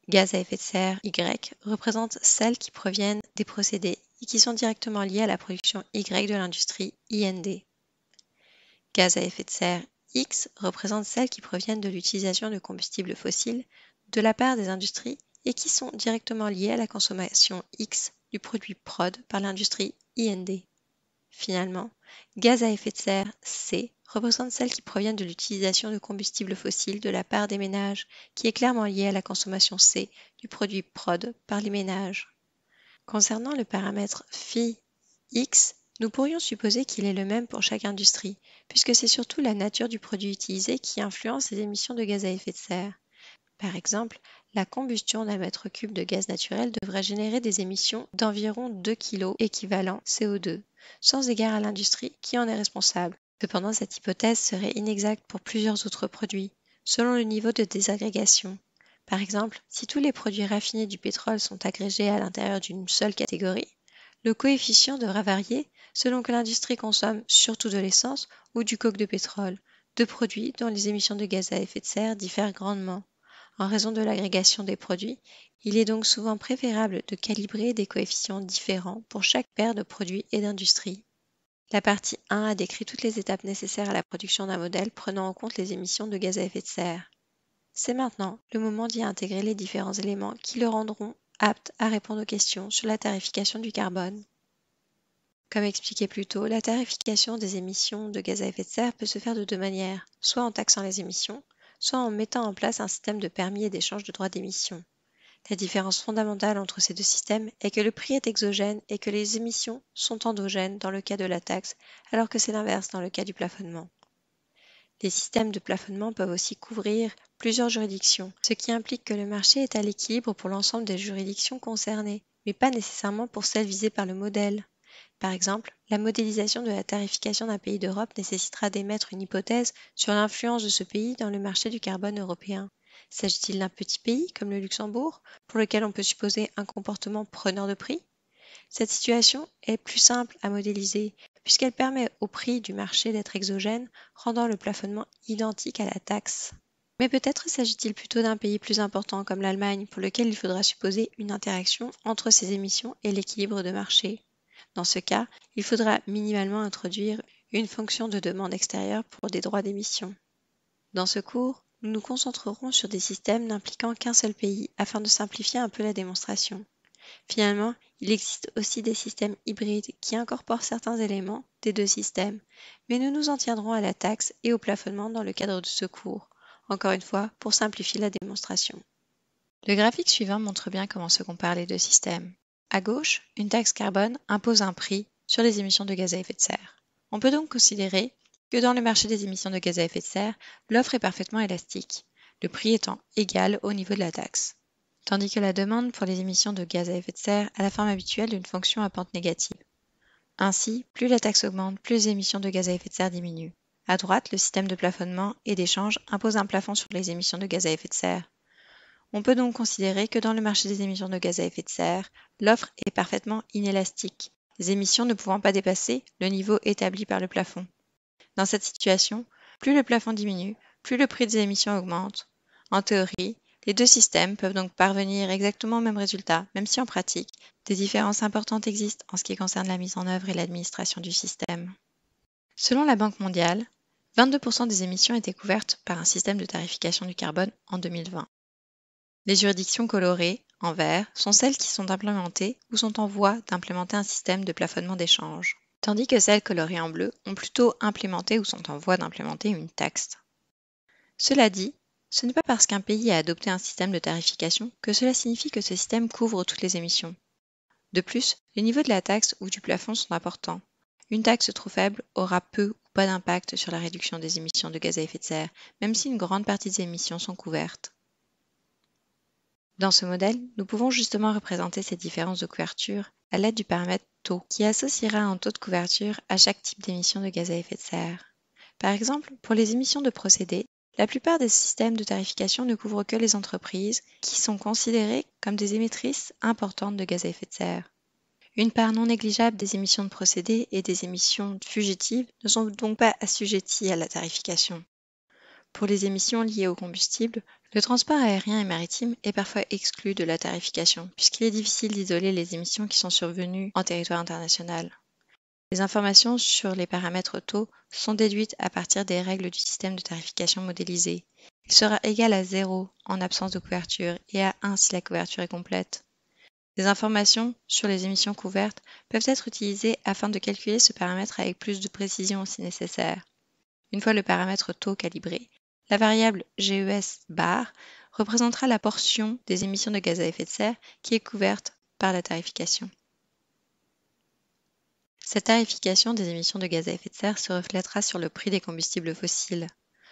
Gaz à effet de serre Y représente celles qui proviennent des procédés et qui sont directement liées à la production Y de l'industrie IND. Gaz à effet de serre X représente celles qui proviennent de l'utilisation de combustibles fossiles de la part des industries et qui sont directement liées à la consommation X du produit prod par l'industrie IND. Finalement, gaz à effet de serre C représente celles qui proviennent de l'utilisation de combustibles fossiles de la part des ménages, qui est clairement liée à la consommation C du produit prod par les ménages. Concernant le paramètre phi x, nous pourrions supposer qu'il est le même pour chaque industrie, puisque c'est surtout la nature du produit utilisé qui influence les émissions de gaz à effet de serre. Par exemple, la combustion d'un mètre cube de gaz naturel devrait générer des émissions d'environ 2 kg équivalent CO2, sans égard à l'industrie qui en est responsable. Cependant, cette hypothèse serait inexacte pour plusieurs autres produits, selon le niveau de désagrégation. Par exemple, si tous les produits raffinés du pétrole sont agrégés à l'intérieur d'une seule catégorie, le coefficient devra varier selon que l'industrie consomme surtout de l'essence ou du coke de pétrole, deux produits dont les émissions de gaz à effet de serre diffèrent grandement. En raison de l'agrégation des produits, il est donc souvent préférable de calibrer des coefficients différents pour chaque paire de produits et d'industries. La partie 1 a décrit toutes les étapes nécessaires à la production d'un modèle prenant en compte les émissions de gaz à effet de serre. C'est maintenant le moment d'y intégrer les différents éléments qui le rendront apte à répondre aux questions sur la tarification du carbone. Comme expliqué plus tôt, la tarification des émissions de gaz à effet de serre peut se faire de deux manières, soit en taxant les émissions, soit en mettant en place un système de permis et d'échange de droits d'émission. La différence fondamentale entre ces deux systèmes est que le prix est exogène et que les émissions sont endogènes dans le cas de la taxe, alors que c'est l'inverse dans le cas du plafonnement. Les systèmes de plafonnement peuvent aussi couvrir plusieurs juridictions, ce qui implique que le marché est à l'équilibre pour l'ensemble des juridictions concernées, mais pas nécessairement pour celles visées par le modèle. Par exemple, la modélisation de la tarification d'un pays d'Europe nécessitera d'émettre une hypothèse sur l'influence de ce pays dans le marché du carbone européen. S'agit-il d'un petit pays comme le Luxembourg, pour lequel on peut supposer un comportement preneur de prix? Cette situation est plus simple à modéliser puisqu'elle permet au prix du marché d'être exogène, rendant le plafonnement identique à la taxe. Mais peut-être s'agit-il plutôt d'un pays plus important comme l'Allemagne, pour lequel il faudra supposer une interaction entre ses émissions et l'équilibre de marché. Dans ce cas, il faudra minimalement introduire une fonction de demande extérieure pour des droits d'émission. Dans ce cours, nous nous concentrerons sur des systèmes n'impliquant qu'un seul pays afin de simplifier un peu la démonstration. Finalement, il existe aussi des systèmes hybrides qui incorporent certains éléments des deux systèmes, mais nous nous en tiendrons à la taxe et au plafonnement dans le cadre de ce cours, encore une fois pour simplifier la démonstration. Le graphique suivant montre bien comment se comparent les deux systèmes. À gauche, une taxe carbone impose un prix sur les émissions de gaz à effet de serre. On peut donc considérer que dans le marché des émissions de gaz à effet de serre, l'offre est parfaitement élastique, le prix étant égal au niveau de la taxe, tandis que la demande pour les émissions de gaz à effet de serre a la forme habituelle d'une fonction à pente négative. Ainsi, plus la taxe augmente, plus les émissions de gaz à effet de serre diminuent. À droite, le système de plafonnement et d'échange impose un plafond sur les émissions de gaz à effet de serre. On peut donc considérer que dans le marché des émissions de gaz à effet de serre, l'offre est parfaitement inélastique, les émissions ne pouvant pas dépasser le niveau établi par le plafond. Dans cette situation, plus le plafond diminue, plus le prix des émissions augmente. En théorie, les deux systèmes peuvent donc parvenir exactement au même résultat, même si en pratique, des différences importantes existent en ce qui concerne la mise en œuvre et l'administration du système. Selon la Banque mondiale, 22% des émissions étaient couvertes par un système de tarification du carbone en 2020. Les juridictions colorées, en vert, sont celles qui sont implémentées ou sont en voie d'implémenter un système de plafonnement d'échange tandis que celles colorées en bleu ont plutôt implémenté ou sont en voie d'implémenter une taxe. Cela dit, ce n'est pas parce qu'un pays a adopté un système de tarification que cela signifie que ce système couvre toutes les émissions. De plus, les niveaux de la taxe ou du plafond sont importants. Une taxe trop faible aura peu ou pas d'impact sur la réduction des émissions de gaz à effet de serre, même si une grande partie des émissions sont couvertes. Dans ce modèle, nous pouvons justement représenter ces différences de couverture à l'aide du paramètre taux, qui associera un taux de couverture à chaque type d'émission de gaz à effet de serre. Par exemple, pour les émissions de procédés, la plupart des systèmes de tarification ne couvrent que les entreprises qui sont considérées comme des émettrices importantes de gaz à effet de serre. Une part non négligeable des émissions de procédés et des émissions fugitives ne sont donc pas assujetties à la tarification. Pour les émissions liées au combustible, le transport aérien et maritime est parfois exclu de la tarification, puisqu'il est difficile d'isoler les émissions qui sont survenues en territoire international. Les informations sur les paramètres taux sont déduites à partir des règles du système de tarification modélisé. Il sera égal à 0 en absence de couverture et à 1 si la couverture est complète. Les informations sur les émissions couvertes peuvent être utilisées afin de calculer ce paramètre avec plus de précision si nécessaire. Une fois le paramètre taux calibré, la variable GES bar représentera la portion des émissions de gaz à effet de serre qui est couverte par la tarification. Cette tarification des émissions de gaz à effet de serre se reflètera sur le prix des combustibles fossiles.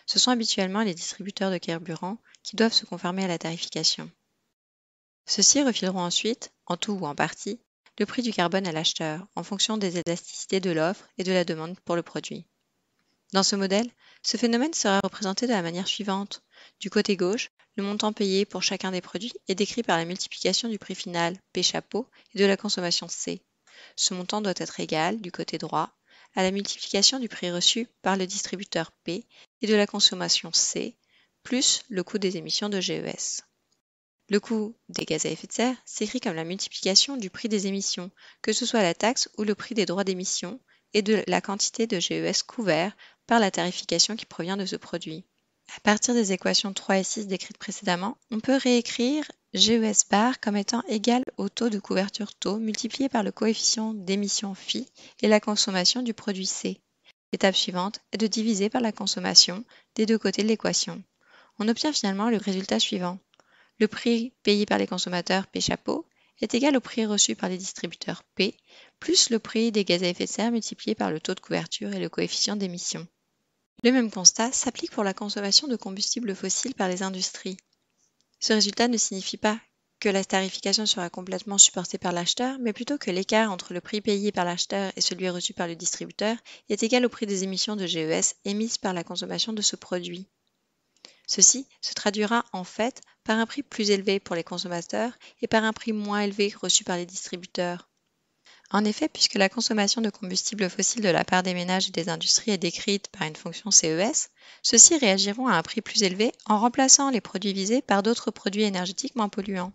Ce sont habituellement les distributeurs de carburant qui doivent se conformer à la tarification. Ceux-ci refileront ensuite, en tout ou en partie, le prix du carbone à l'acheteur en fonction des élasticités de l'offre et de la demande pour le produit. Dans ce modèle, ce phénomène sera représenté de la manière suivante. Du côté gauche, le montant payé pour chacun des produits est décrit par la multiplication du prix final P chapeau et de la consommation C. Ce montant doit être égal, du côté droit, à la multiplication du prix reçu par le distributeur P et de la consommation C plus le coût des émissions de GES. Le coût des gaz à effet de serre s'écrit comme la multiplication du prix des émissions, que ce soit la taxe ou le prix des droits d'émission, et de la quantité de GES couvert par la tarification qui provient de ce produit. À partir des équations 3 et 6 décrites précédemment, on peut réécrire GES bar comme étant égal au taux de couverture taux multiplié par le coefficient d'émission phi et la consommation du produit C. L'étape suivante est de diviser par la consommation des deux côtés de l'équation. On obtient finalement le résultat suivant. Le prix payé par les consommateurs P chapeau est égal au prix reçu par les distributeurs P plus le prix des gaz à effet de serre multiplié par le taux de couverture et le coefficient d'émission. Le même constat s'applique pour la consommation de combustibles fossiles par les industries. Ce résultat ne signifie pas que la tarification sera complètement supportée par l'acheteur, mais plutôt que l'écart entre le prix payé par l'acheteur et celui reçu par le distributeur est égal au prix des émissions de GES émises par la consommation de ce produit. Ceci se traduira en fait par un prix plus élevé pour les consommateurs et par un prix moins élevé reçu par les distributeurs. En effet, puisque la consommation de combustibles fossiles de la part des ménages et des industries est décrite par une fonction CES, ceux-ci réagiront à un prix plus élevé en remplaçant les produits visés par d'autres produits énergétiques moins polluants.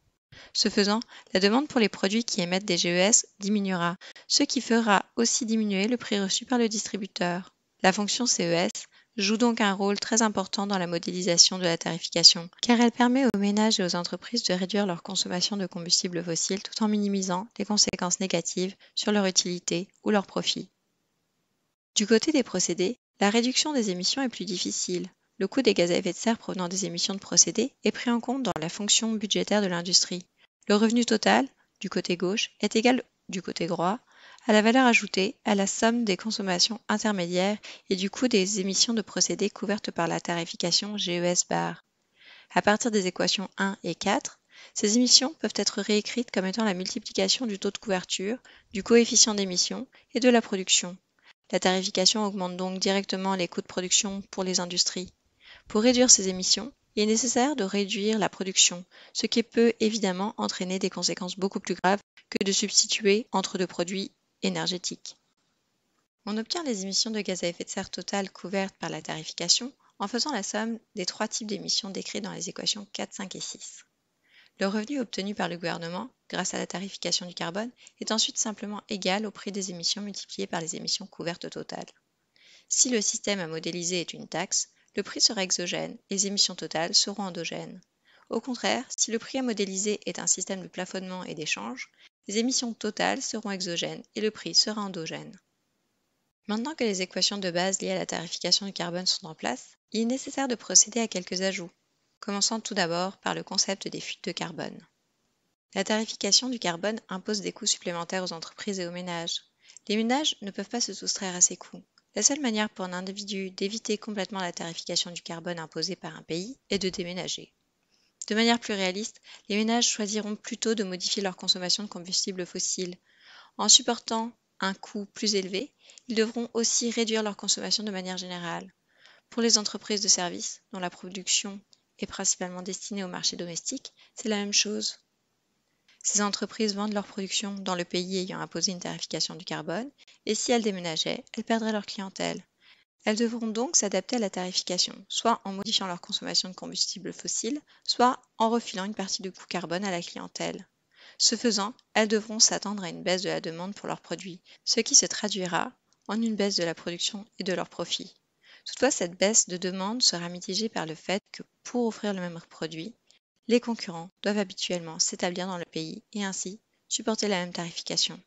Ce faisant, la demande pour les produits qui émettent des GES diminuera, ce qui fera aussi diminuer le prix reçu par le distributeur. La fonction CES joue donc un rôle très important dans la modélisation de la tarification, car elle permet aux ménages et aux entreprises de réduire leur consommation de combustibles fossiles tout en minimisant les conséquences négatives sur leur utilité ou leur profit. Du côté des procédés, la réduction des émissions est plus difficile. Le coût des gaz à effet de serre provenant des émissions de procédés est pris en compte dans la fonction budgétaire de l'industrie. Le revenu total, du côté gauche, est égal du côté droit à la valeur ajoutée, à la somme des consommations intermédiaires et du coût des émissions de procédés couvertes par la tarification GES bar. À partir des équations 1 et 4, ces émissions peuvent être réécrites comme étant la multiplication du taux de couverture, du coefficient d'émission et de la production. La tarification augmente donc directement les coûts de production pour les industries. Pour réduire ces émissions, il est nécessaire de réduire la production, ce qui peut évidemment entraîner des conséquences beaucoup plus graves que de substituer entre deux produits énergétique. On obtient les émissions de gaz à effet de serre totales couvertes par la tarification en faisant la somme des trois types d'émissions décrits dans les équations 4, 5 et 6. Le revenu obtenu par le gouvernement, grâce à la tarification du carbone, est ensuite simplement égal au prix des émissions multiplié par les émissions couvertes totales. Si le système à modéliser est une taxe, le prix sera exogène et les émissions totales seront endogènes. Au contraire, si le prix à modéliser est un système de plafonnement et d'échange, les émissions totales seront exogènes et le prix sera endogène. Maintenant que les équations de base liées à la tarification du carbone sont en place, il est nécessaire de procéder à quelques ajouts, commençant tout d'abord par le concept des fuites de carbone. La tarification du carbone impose des coûts supplémentaires aux entreprises et aux ménages. Les ménages ne peuvent pas se soustraire à ces coûts. La seule manière pour un individu d'éviter complètement la tarification du carbone imposée par un pays est de déménager. De manière plus réaliste, les ménages choisiront plutôt de modifier leur consommation de combustibles fossiles. En supportant un coût plus élevé, ils devront aussi réduire leur consommation de manière générale. Pour les entreprises de services, dont la production est principalement destinée au marché domestique, c'est la même chose. Ces entreprises vendent leur production dans le pays ayant imposé une tarification du carbone, et si elles déménageaient, elles perdraient leur clientèle. Elles devront donc s'adapter à la tarification, soit en modifiant leur consommation de combustibles fossiles, soit en refilant une partie du coût carbone à la clientèle. Ce faisant, elles devront s'attendre à une baisse de la demande pour leurs produits, ce qui se traduira en une baisse de la production et de leurs profits. Toutefois, cette baisse de demande sera mitigée par le fait que pour offrir le même produit, les concurrents doivent habituellement s'établir dans le pays et ainsi supporter la même tarification.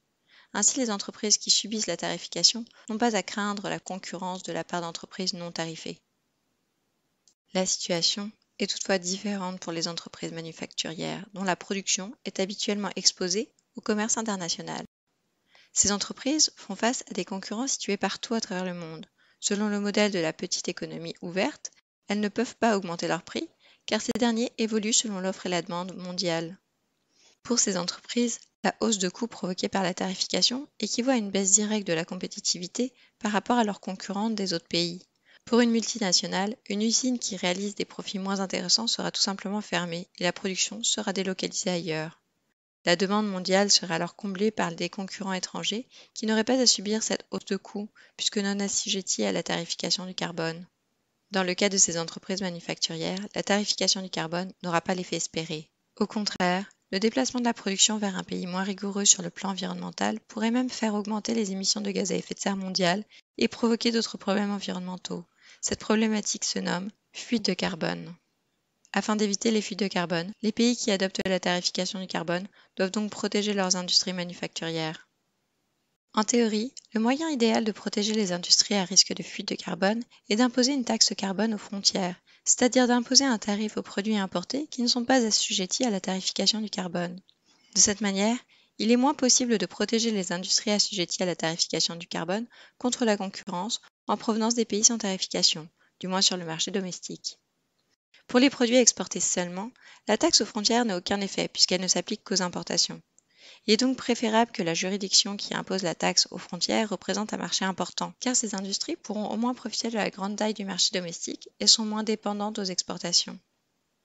Ainsi, les entreprises qui subissent la tarification n'ont pas à craindre la concurrence de la part d'entreprises non tarifées. La situation est toutefois différente pour les entreprises manufacturières dont la production est habituellement exposée au commerce international. Ces entreprises font face à des concurrents situés partout à travers le monde. Selon le modèle de la petite économie ouverte, elles ne peuvent pas augmenter leurs prix car ces derniers évoluent selon l'offre et la demande mondiale. Pour ces entreprises, la hausse de coûts provoquée par la tarification équivaut à une baisse directe de la compétitivité par rapport à leurs concurrentes des autres pays. Pour une multinationale, une usine qui réalise des profits moins intéressants sera tout simplement fermée et la production sera délocalisée ailleurs. La demande mondiale sera alors comblée par des concurrents étrangers qui n'auraient pas à subir cette hausse de coûts puisque non assujettis à la tarification du carbone. Dans le cas de ces entreprises manufacturières, la tarification du carbone n'aura pas l'effet espéré. Au contraire, le déplacement de la production vers un pays moins rigoureux sur le plan environnemental pourrait même faire augmenter les émissions de gaz à effet de serre mondiales et provoquer d'autres problèmes environnementaux. Cette problématique se nomme fuite de carbone. Afin d'éviter les fuites de carbone, les pays qui adoptent la tarification du carbone doivent donc protéger leurs industries manufacturières. En théorie, le moyen idéal de protéger les industries à risque de fuite de carbone est d'imposer une taxe carbone aux frontières, c'est-à-dire d'imposer un tarif aux produits importés qui ne sont pas assujettis à la tarification du carbone. De cette manière, il est moins possible de protéger les industries assujetties à la tarification du carbone contre la concurrence en provenance des pays sans tarification, du moins sur le marché domestique. Pour les produits exportés seulement, la taxe aux frontières n'a aucun effet puisqu'elle ne s'applique qu'aux importations. Il est donc préférable que la juridiction qui impose la taxe aux frontières représente un marché important, car ces industries pourront au moins profiter de la grande taille du marché domestique et sont moins dépendantes aux exportations.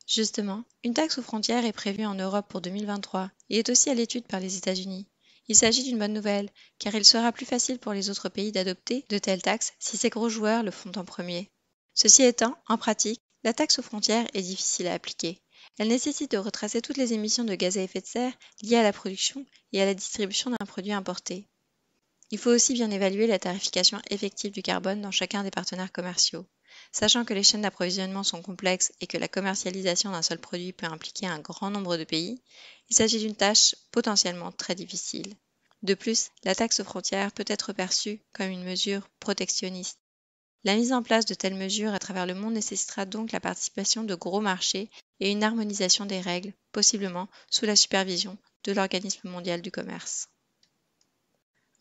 Justement, une taxe aux frontières est prévue en Europe pour 2023 et est aussi à l'étude par les États-Unis. Il s'agit d'une bonne nouvelle, car il sera plus facile pour les autres pays d'adopter de telles taxes si ces gros joueurs le font en premier. Ceci étant, en pratique, la taxe aux frontières est difficile à appliquer. Elle nécessite de retracer toutes les émissions de gaz à effet de serre liées à la production et à la distribution d'un produit importé. Il faut aussi bien évaluer la tarification effective du carbone dans chacun des partenaires commerciaux. Sachant que les chaînes d'approvisionnement sont complexes et que la commercialisation d'un seul produit peut impliquer un grand nombre de pays, il s'agit d'une tâche potentiellement très difficile. De plus, la taxe aux frontières peut être perçue comme une mesure protectionniste. La mise en place de telles mesures à travers le monde nécessitera donc la participation de gros marchés et une harmonisation des règles, possiblement sous la supervision de l'Organisme mondial du commerce.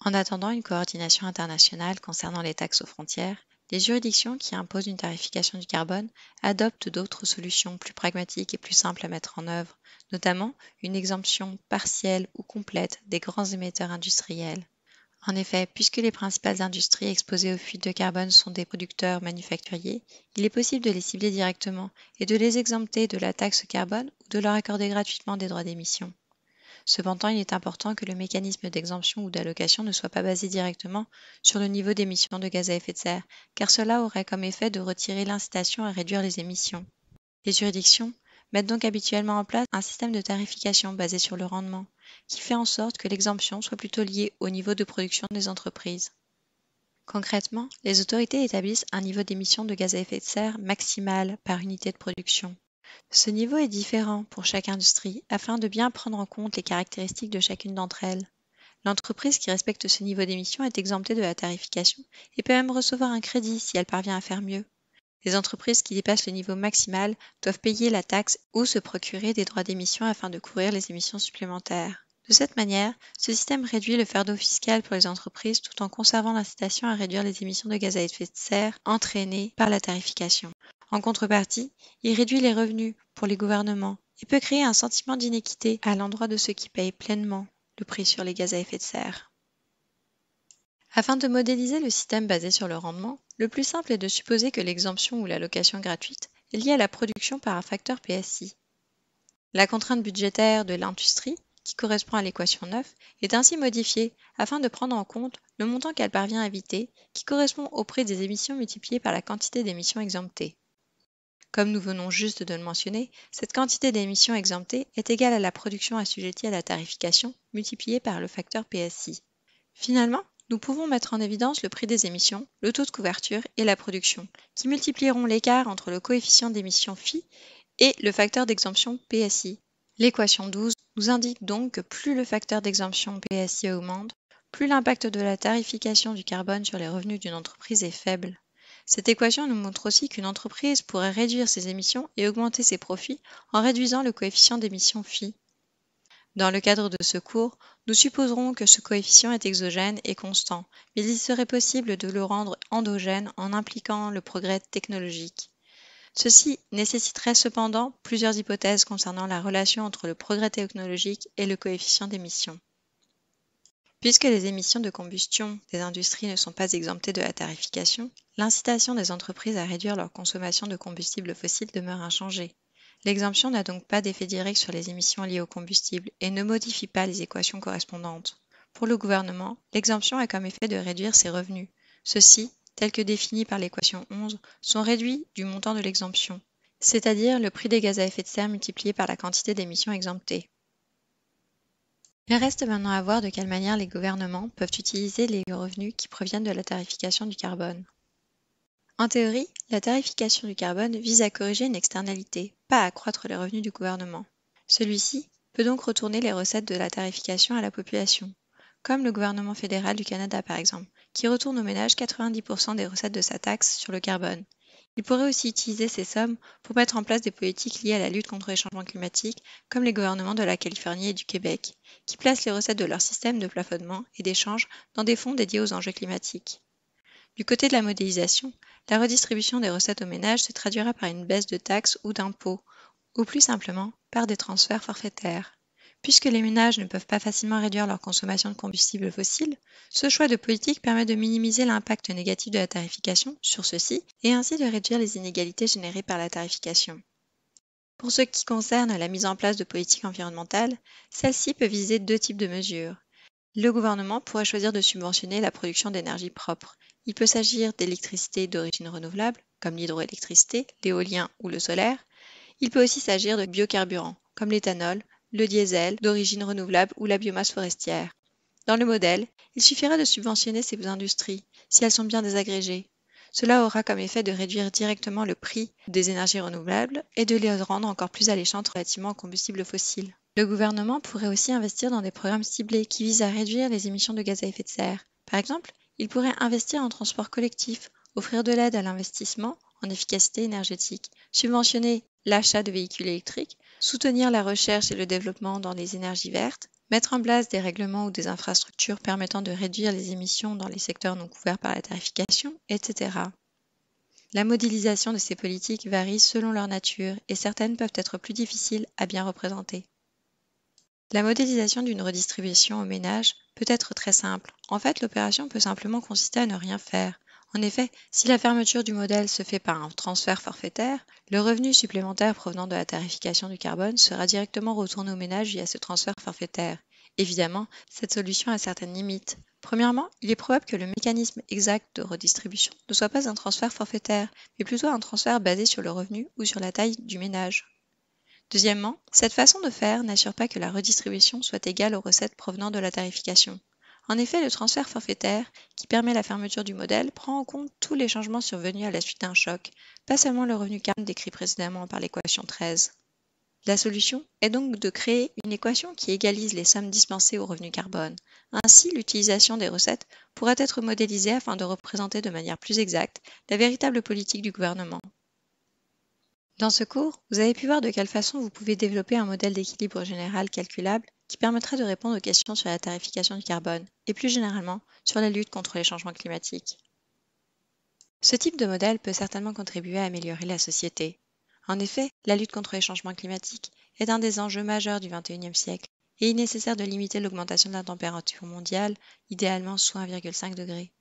En attendant une coordination internationale concernant les taxes aux frontières, les juridictions qui imposent une tarification du carbone adoptent d'autres solutions plus pragmatiques et plus simples à mettre en œuvre, notamment une exemption partielle ou complète des grands émetteurs industriels. En effet, puisque les principales industries exposées aux fuites de carbone sont des producteurs manufacturiers, il est possible de les cibler directement et de les exempter de la taxe carbone ou de leur accorder gratuitement des droits d'émission. Cependant, il est important que le mécanisme d'exemption ou d'allocation ne soit pas basé directement sur le niveau d'émissions de gaz à effet de serre, car cela aurait comme effet de retirer l'incitation à réduire les émissions. Les juridictions mettent donc habituellement en place un système de tarification basé sur le rendement, qui fait en sorte que l'exemption soit plutôt liée au niveau de production des entreprises. Concrètement, les autorités établissent un niveau d'émission de gaz à effet de serre maximal par unité de production. Ce niveau est différent pour chaque industrie afin de bien prendre en compte les caractéristiques de chacune d'entre elles. L'entreprise qui respecte ce niveau d'émission est exemptée de la tarification et peut même recevoir un crédit si elle parvient à faire mieux. Les entreprises qui dépassent le niveau maximal doivent payer la taxe ou se procurer des droits d'émission afin de couvrir les émissions supplémentaires. De cette manière, ce système réduit le fardeau fiscal pour les entreprises tout en conservant l'incitation à réduire les émissions de gaz à effet de serre entraînées par la tarification. En contrepartie, il réduit les revenus pour les gouvernements et peut créer un sentiment d'inéquité à l'endroit de ceux qui payent pleinement le prix sur les gaz à effet de serre. Afin de modéliser le système basé sur le rendement, le plus simple est de supposer que l'exemption ou l'allocation gratuite est liée à la production par un facteur PSI. La contrainte budgétaire de l'industrie, qui correspond à l'équation 9, est ainsi modifiée afin de prendre en compte le montant qu'elle parvient à éviter, qui correspond au prix des émissions multiplié par la quantité d'émissions exemptées. Comme nous venons juste de le mentionner, cette quantité d'émissions exemptées est égale à la production assujettie à la tarification multipliée par le facteur PSI. Finalement, nous pouvons mettre en évidence le prix des émissions, le taux de couverture et la production, qui multiplieront l'écart entre le coefficient d'émission phi et le facteur d'exemption PSI. L'équation 12 nous indique donc que plus le facteur d'exemption PSI augmente, plus l'impact de la tarification du carbone sur les revenus d'une entreprise est faible. Cette équation nous montre aussi qu'une entreprise pourrait réduire ses émissions et augmenter ses profits en réduisant le coefficient d'émission phi. Dans le cadre de ce cours, nous supposerons que ce coefficient est exogène et constant, mais il serait possible de le rendre endogène en impliquant le progrès technologique. Ceci nécessiterait cependant plusieurs hypothèses concernant la relation entre le progrès technologique et le coefficient d'émission. Puisque les émissions de combustion des industries ne sont pas exemptées de la tarification, l'incitation des entreprises à réduire leur consommation de combustibles fossiles demeure inchangée. L'exemption n'a donc pas d'effet direct sur les émissions liées au combustible et ne modifie pas les équations correspondantes. Pour le gouvernement, l'exemption a comme effet de réduire ses revenus. Ceux-ci tels que définis par l'équation 11, sont réduits du montant de l'exemption, c'est-à-dire le prix des gaz à effet de serre multiplié par la quantité d'émissions exemptées. Il reste maintenant à voir de quelle manière les gouvernements peuvent utiliser les revenus qui proviennent de la tarification du carbone. En théorie, la tarification du carbone vise à corriger une externalité, pas à accroître les revenus du gouvernement. Celui-ci peut donc retourner les recettes de la tarification à la population, comme le gouvernement fédéral du Canada par exemple, qui retourne aux ménages 90% des recettes de sa taxe sur le carbone. Il pourrait aussi utiliser ces sommes pour mettre en place des politiques liées à la lutte contre les changements climatiques, comme les gouvernements de la Californie et du Québec, qui placent les recettes de leur système de plafonnement et d'échange dans des fonds dédiés aux enjeux climatiques. Du côté de la modélisation, la redistribution des recettes aux ménages se traduira par une baisse de taxes ou d'impôts, ou plus simplement par des transferts forfaitaires. Puisque les ménages ne peuvent pas facilement réduire leur consommation de combustibles fossiles, ce choix de politique permet de minimiser l'impact négatif de la tarification sur ceux-ci et ainsi de réduire les inégalités générées par la tarification. Pour ce qui concerne la mise en place de politiques environnementales, celle-ci peut viser deux types de mesures. Le gouvernement pourrait choisir de subventionner la production d'énergie propre. Il peut s'agir d'électricité d'origine renouvelable, comme l'hydroélectricité, l'éolien ou le solaire. Il peut aussi s'agir de biocarburants, comme l'éthanol, le diesel d'origine renouvelable ou la biomasse forestière. Dans le modèle, il suffira de subventionner ces industries si elles sont bien désagrégées. Cela aura comme effet de réduire directement le prix des énergies renouvelables et de les rendre encore plus alléchantes relativement aux combustibles fossiles. Le gouvernement pourrait aussi investir dans des programmes ciblés qui visent à réduire les émissions de gaz à effet de serre. Par exemple, il pourrait investir en transport collectif, offrir de l'aide à l'investissement en efficacité énergétique, subventionner l'achat de véhicules électriques, soutenir la recherche et le développement dans les énergies vertes, mettre en place des règlements ou des infrastructures permettant de réduire les émissions dans les secteurs non couverts par la tarification, etc. La modélisation de ces politiques varie selon leur nature et certaines peuvent être plus difficiles à bien représenter. La modélisation d'une redistribution aux ménages peut être très simple. En fait, l'opération peut simplement consister à ne rien faire, en effet, si la fermeture du modèle se fait par un transfert forfaitaire, le revenu supplémentaire provenant de la tarification du carbone sera directement retourné aux ménages via ce transfert forfaitaire. Évidemment, cette solution a certaines limites. Premièrement, il est probable que le mécanisme exact de redistribution ne soit pas un transfert forfaitaire, mais plutôt un transfert basé sur le revenu ou sur la taille du ménage. Deuxièmement, cette façon de faire n'assure pas que la redistribution soit égale aux recettes provenant de la tarification. En effet, le transfert forfaitaire, qui permet la fermeture du modèle, prend en compte tous les changements survenus à la suite d'un choc, pas seulement le revenu carbone décrit précédemment par l'équation 13. La solution est donc de créer une équation qui égalise les sommes dispensées au revenu carbone. Ainsi, l'utilisation des recettes pourrait être modélisée afin de représenter de manière plus exacte la véritable politique du gouvernement. Dans ce cours, vous avez pu voir de quelle façon vous pouvez développer un modèle d'équilibre général calculable qui permettra de répondre aux questions sur la tarification du carbone et plus généralement sur la lutte contre les changements climatiques. Ce type de modèle peut certainement contribuer à améliorer la société. En effet, la lutte contre les changements climatiques est un des enjeux majeurs du XXIe siècle et il est nécessaire de limiter l'augmentation de la température mondiale, idéalement sous 1,5 degré.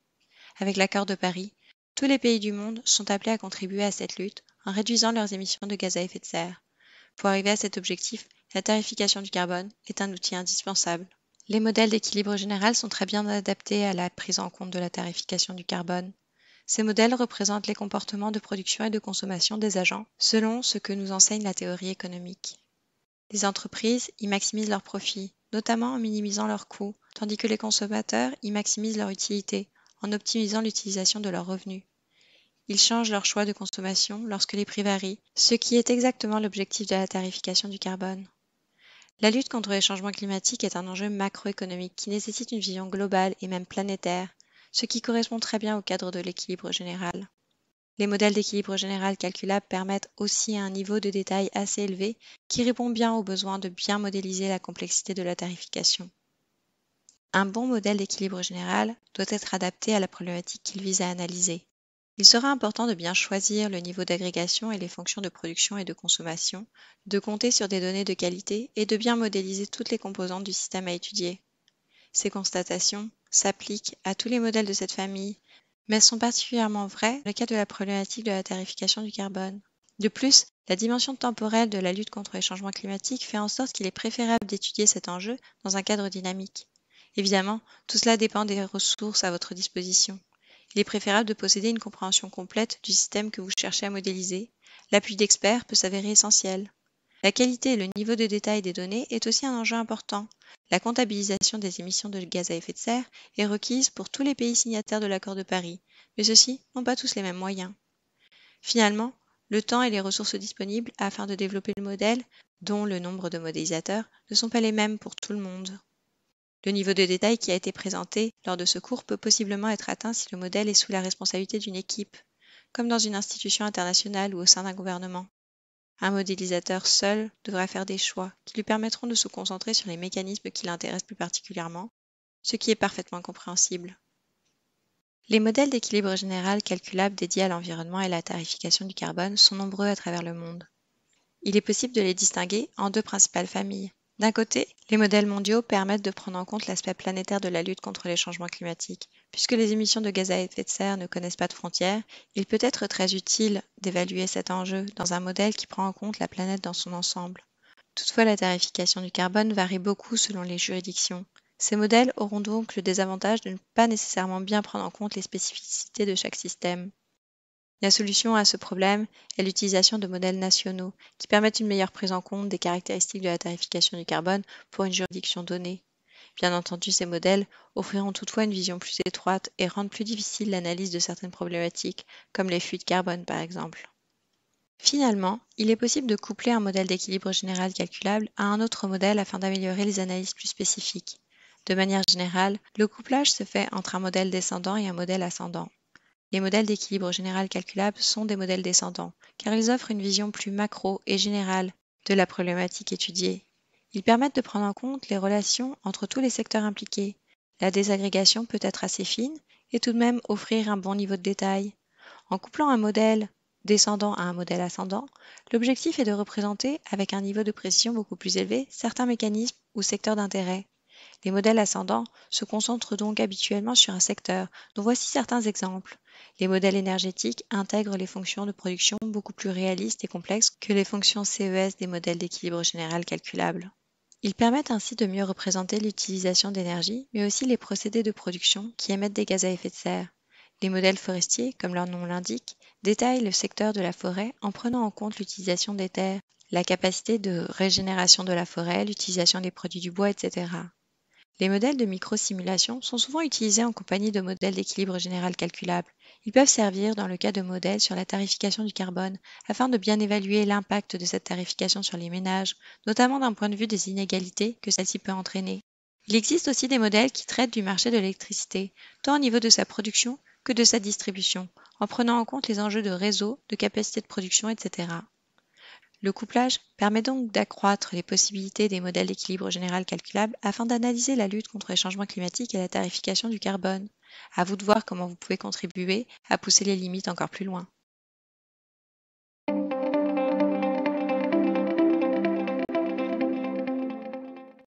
Avec l'accord de Paris, tous les pays du monde sont appelés à contribuer à cette lutte en réduisant leurs émissions de gaz à effet de serre. Pour arriver à cet objectif, la tarification du carbone est un outil indispensable. Les modèles d'équilibre général sont très bien adaptés à la prise en compte de la tarification du carbone. Ces modèles représentent les comportements de production et de consommation des agents selon ce que nous enseigne la théorie économique. Les entreprises y maximisent leurs profits, notamment en minimisant leurs coûts, tandis que les consommateurs y maximisent leur utilité en optimisant l'utilisation de leurs revenus. Ils changent leur choix de consommation lorsque les prix varient, ce qui est exactement l'objectif de la tarification du carbone. La lutte contre les changements climatiques est un enjeu macroéconomique qui nécessite une vision globale et même planétaire, ce qui correspond très bien au cadre de l'équilibre général. Les modèles d'équilibre général calculables permettent aussi un niveau de détail assez élevé qui répond bien au besoin de bien modéliser la complexité de la tarification. Un bon modèle d'équilibre général doit être adapté à la problématique qu'il vise à analyser. Il sera important de bien choisir le niveau d'agrégation et les fonctions de production et de consommation, de compter sur des données de qualité et de bien modéliser toutes les composantes du système à étudier. Ces constatations s'appliquent à tous les modèles de cette famille, mais sont particulièrement vraies dans le cas de la problématique de la tarification du carbone. De plus, la dimension temporelle de la lutte contre les changements climatiques fait en sorte qu'il est préférable d'étudier cet enjeu dans un cadre dynamique. Évidemment, tout cela dépend des ressources à votre disposition. Il est préférable de posséder une compréhension complète du système que vous cherchez à modéliser. L'appui d'experts peut s'avérer essentiel. La qualité et le niveau de détail des données est aussi un enjeu important. La comptabilisation des émissions de gaz à effet de serre est requise pour tous les pays signataires de l'accord de Paris, mais ceux-ci n'ont pas tous les mêmes moyens. Finalement, le temps et les ressources disponibles afin de développer le modèle, dont le nombre de modélisateurs, ne sont pas les mêmes pour tout le monde. Le niveau de détail qui a été présenté lors de ce cours peut possiblement être atteint si le modèle est sous la responsabilité d'une équipe, comme dans une institution internationale ou au sein d'un gouvernement. Un modélisateur seul devra faire des choix qui lui permettront de se concentrer sur les mécanismes qui l'intéressent plus particulièrement, ce qui est parfaitement compréhensible. Les modèles d'équilibre général calculables dédiés à l'environnement et la tarification du carbone sont nombreux à travers le monde. Il est possible de les distinguer en deux principales familles, d'un côté, les modèles mondiaux permettent de prendre en compte l'aspect planétaire de la lutte contre les changements climatiques. Puisque les émissions de gaz à effet de serre ne connaissent pas de frontières, il peut être très utile d'évaluer cet enjeu dans un modèle qui prend en compte la planète dans son ensemble. Toutefois, la tarification du carbone varie beaucoup selon les juridictions. Ces modèles auront donc le désavantage de ne pas nécessairement bien prendre en compte les spécificités de chaque système. La solution à ce problème est l'utilisation de modèles nationaux qui permettent une meilleure prise en compte des caractéristiques de la tarification du carbone pour une juridiction donnée. Bien entendu, ces modèles offriront toutefois une vision plus étroite et rendent plus difficile l'analyse de certaines problématiques, comme les fuites carbone par exemple. Finalement, il est possible de coupler un modèle d'équilibre général calculable à un autre modèle afin d'améliorer les analyses plus spécifiques. De manière générale, le couplage se fait entre un modèle descendant et un modèle ascendant. Les modèles d'équilibre général calculable sont des modèles descendants, car ils offrent une vision plus macro et générale de la problématique étudiée. Ils permettent de prendre en compte les relations entre tous les secteurs impliqués. La désagrégation peut être assez fine et tout de même offrir un bon niveau de détail. En couplant un modèle descendant à un modèle ascendant, l'objectif est de représenter, avec un niveau de précision beaucoup plus élevé, certains mécanismes ou secteurs d'intérêt. Les modèles ascendants se concentrent donc habituellement sur un secteur, dont voici certains exemples. Les modèles énergétiques intègrent les fonctions de production beaucoup plus réalistes et complexes que les fonctions CES des modèles d'équilibre général calculables. Ils permettent ainsi de mieux représenter l'utilisation d'énergie, mais aussi les procédés de production qui émettent des gaz à effet de serre. Les modèles forestiers, comme leur nom l'indique, détaillent le secteur de la forêt en prenant en compte l'utilisation des terres, la capacité de régénération de la forêt, l'utilisation des produits du bois, etc. Les modèles de microsimulation sont souvent utilisés en compagnie de modèles d'équilibre général calculable. Ils peuvent servir dans le cas de modèles sur la tarification du carbone afin de bien évaluer l'impact de cette tarification sur les ménages, notamment d'un point de vue des inégalités que celle-ci peut entraîner. Il existe aussi des modèles qui traitent du marché de l'électricité, tant au niveau de sa production que de sa distribution, en prenant en compte les enjeux de réseau, de capacité de production, etc. Le couplage permet donc d'accroître les possibilités des modèles d'équilibre général calculables afin d'analyser la lutte contre les changements climatiques et la tarification du carbone. À vous de voir comment vous pouvez contribuer à pousser les limites encore plus loin.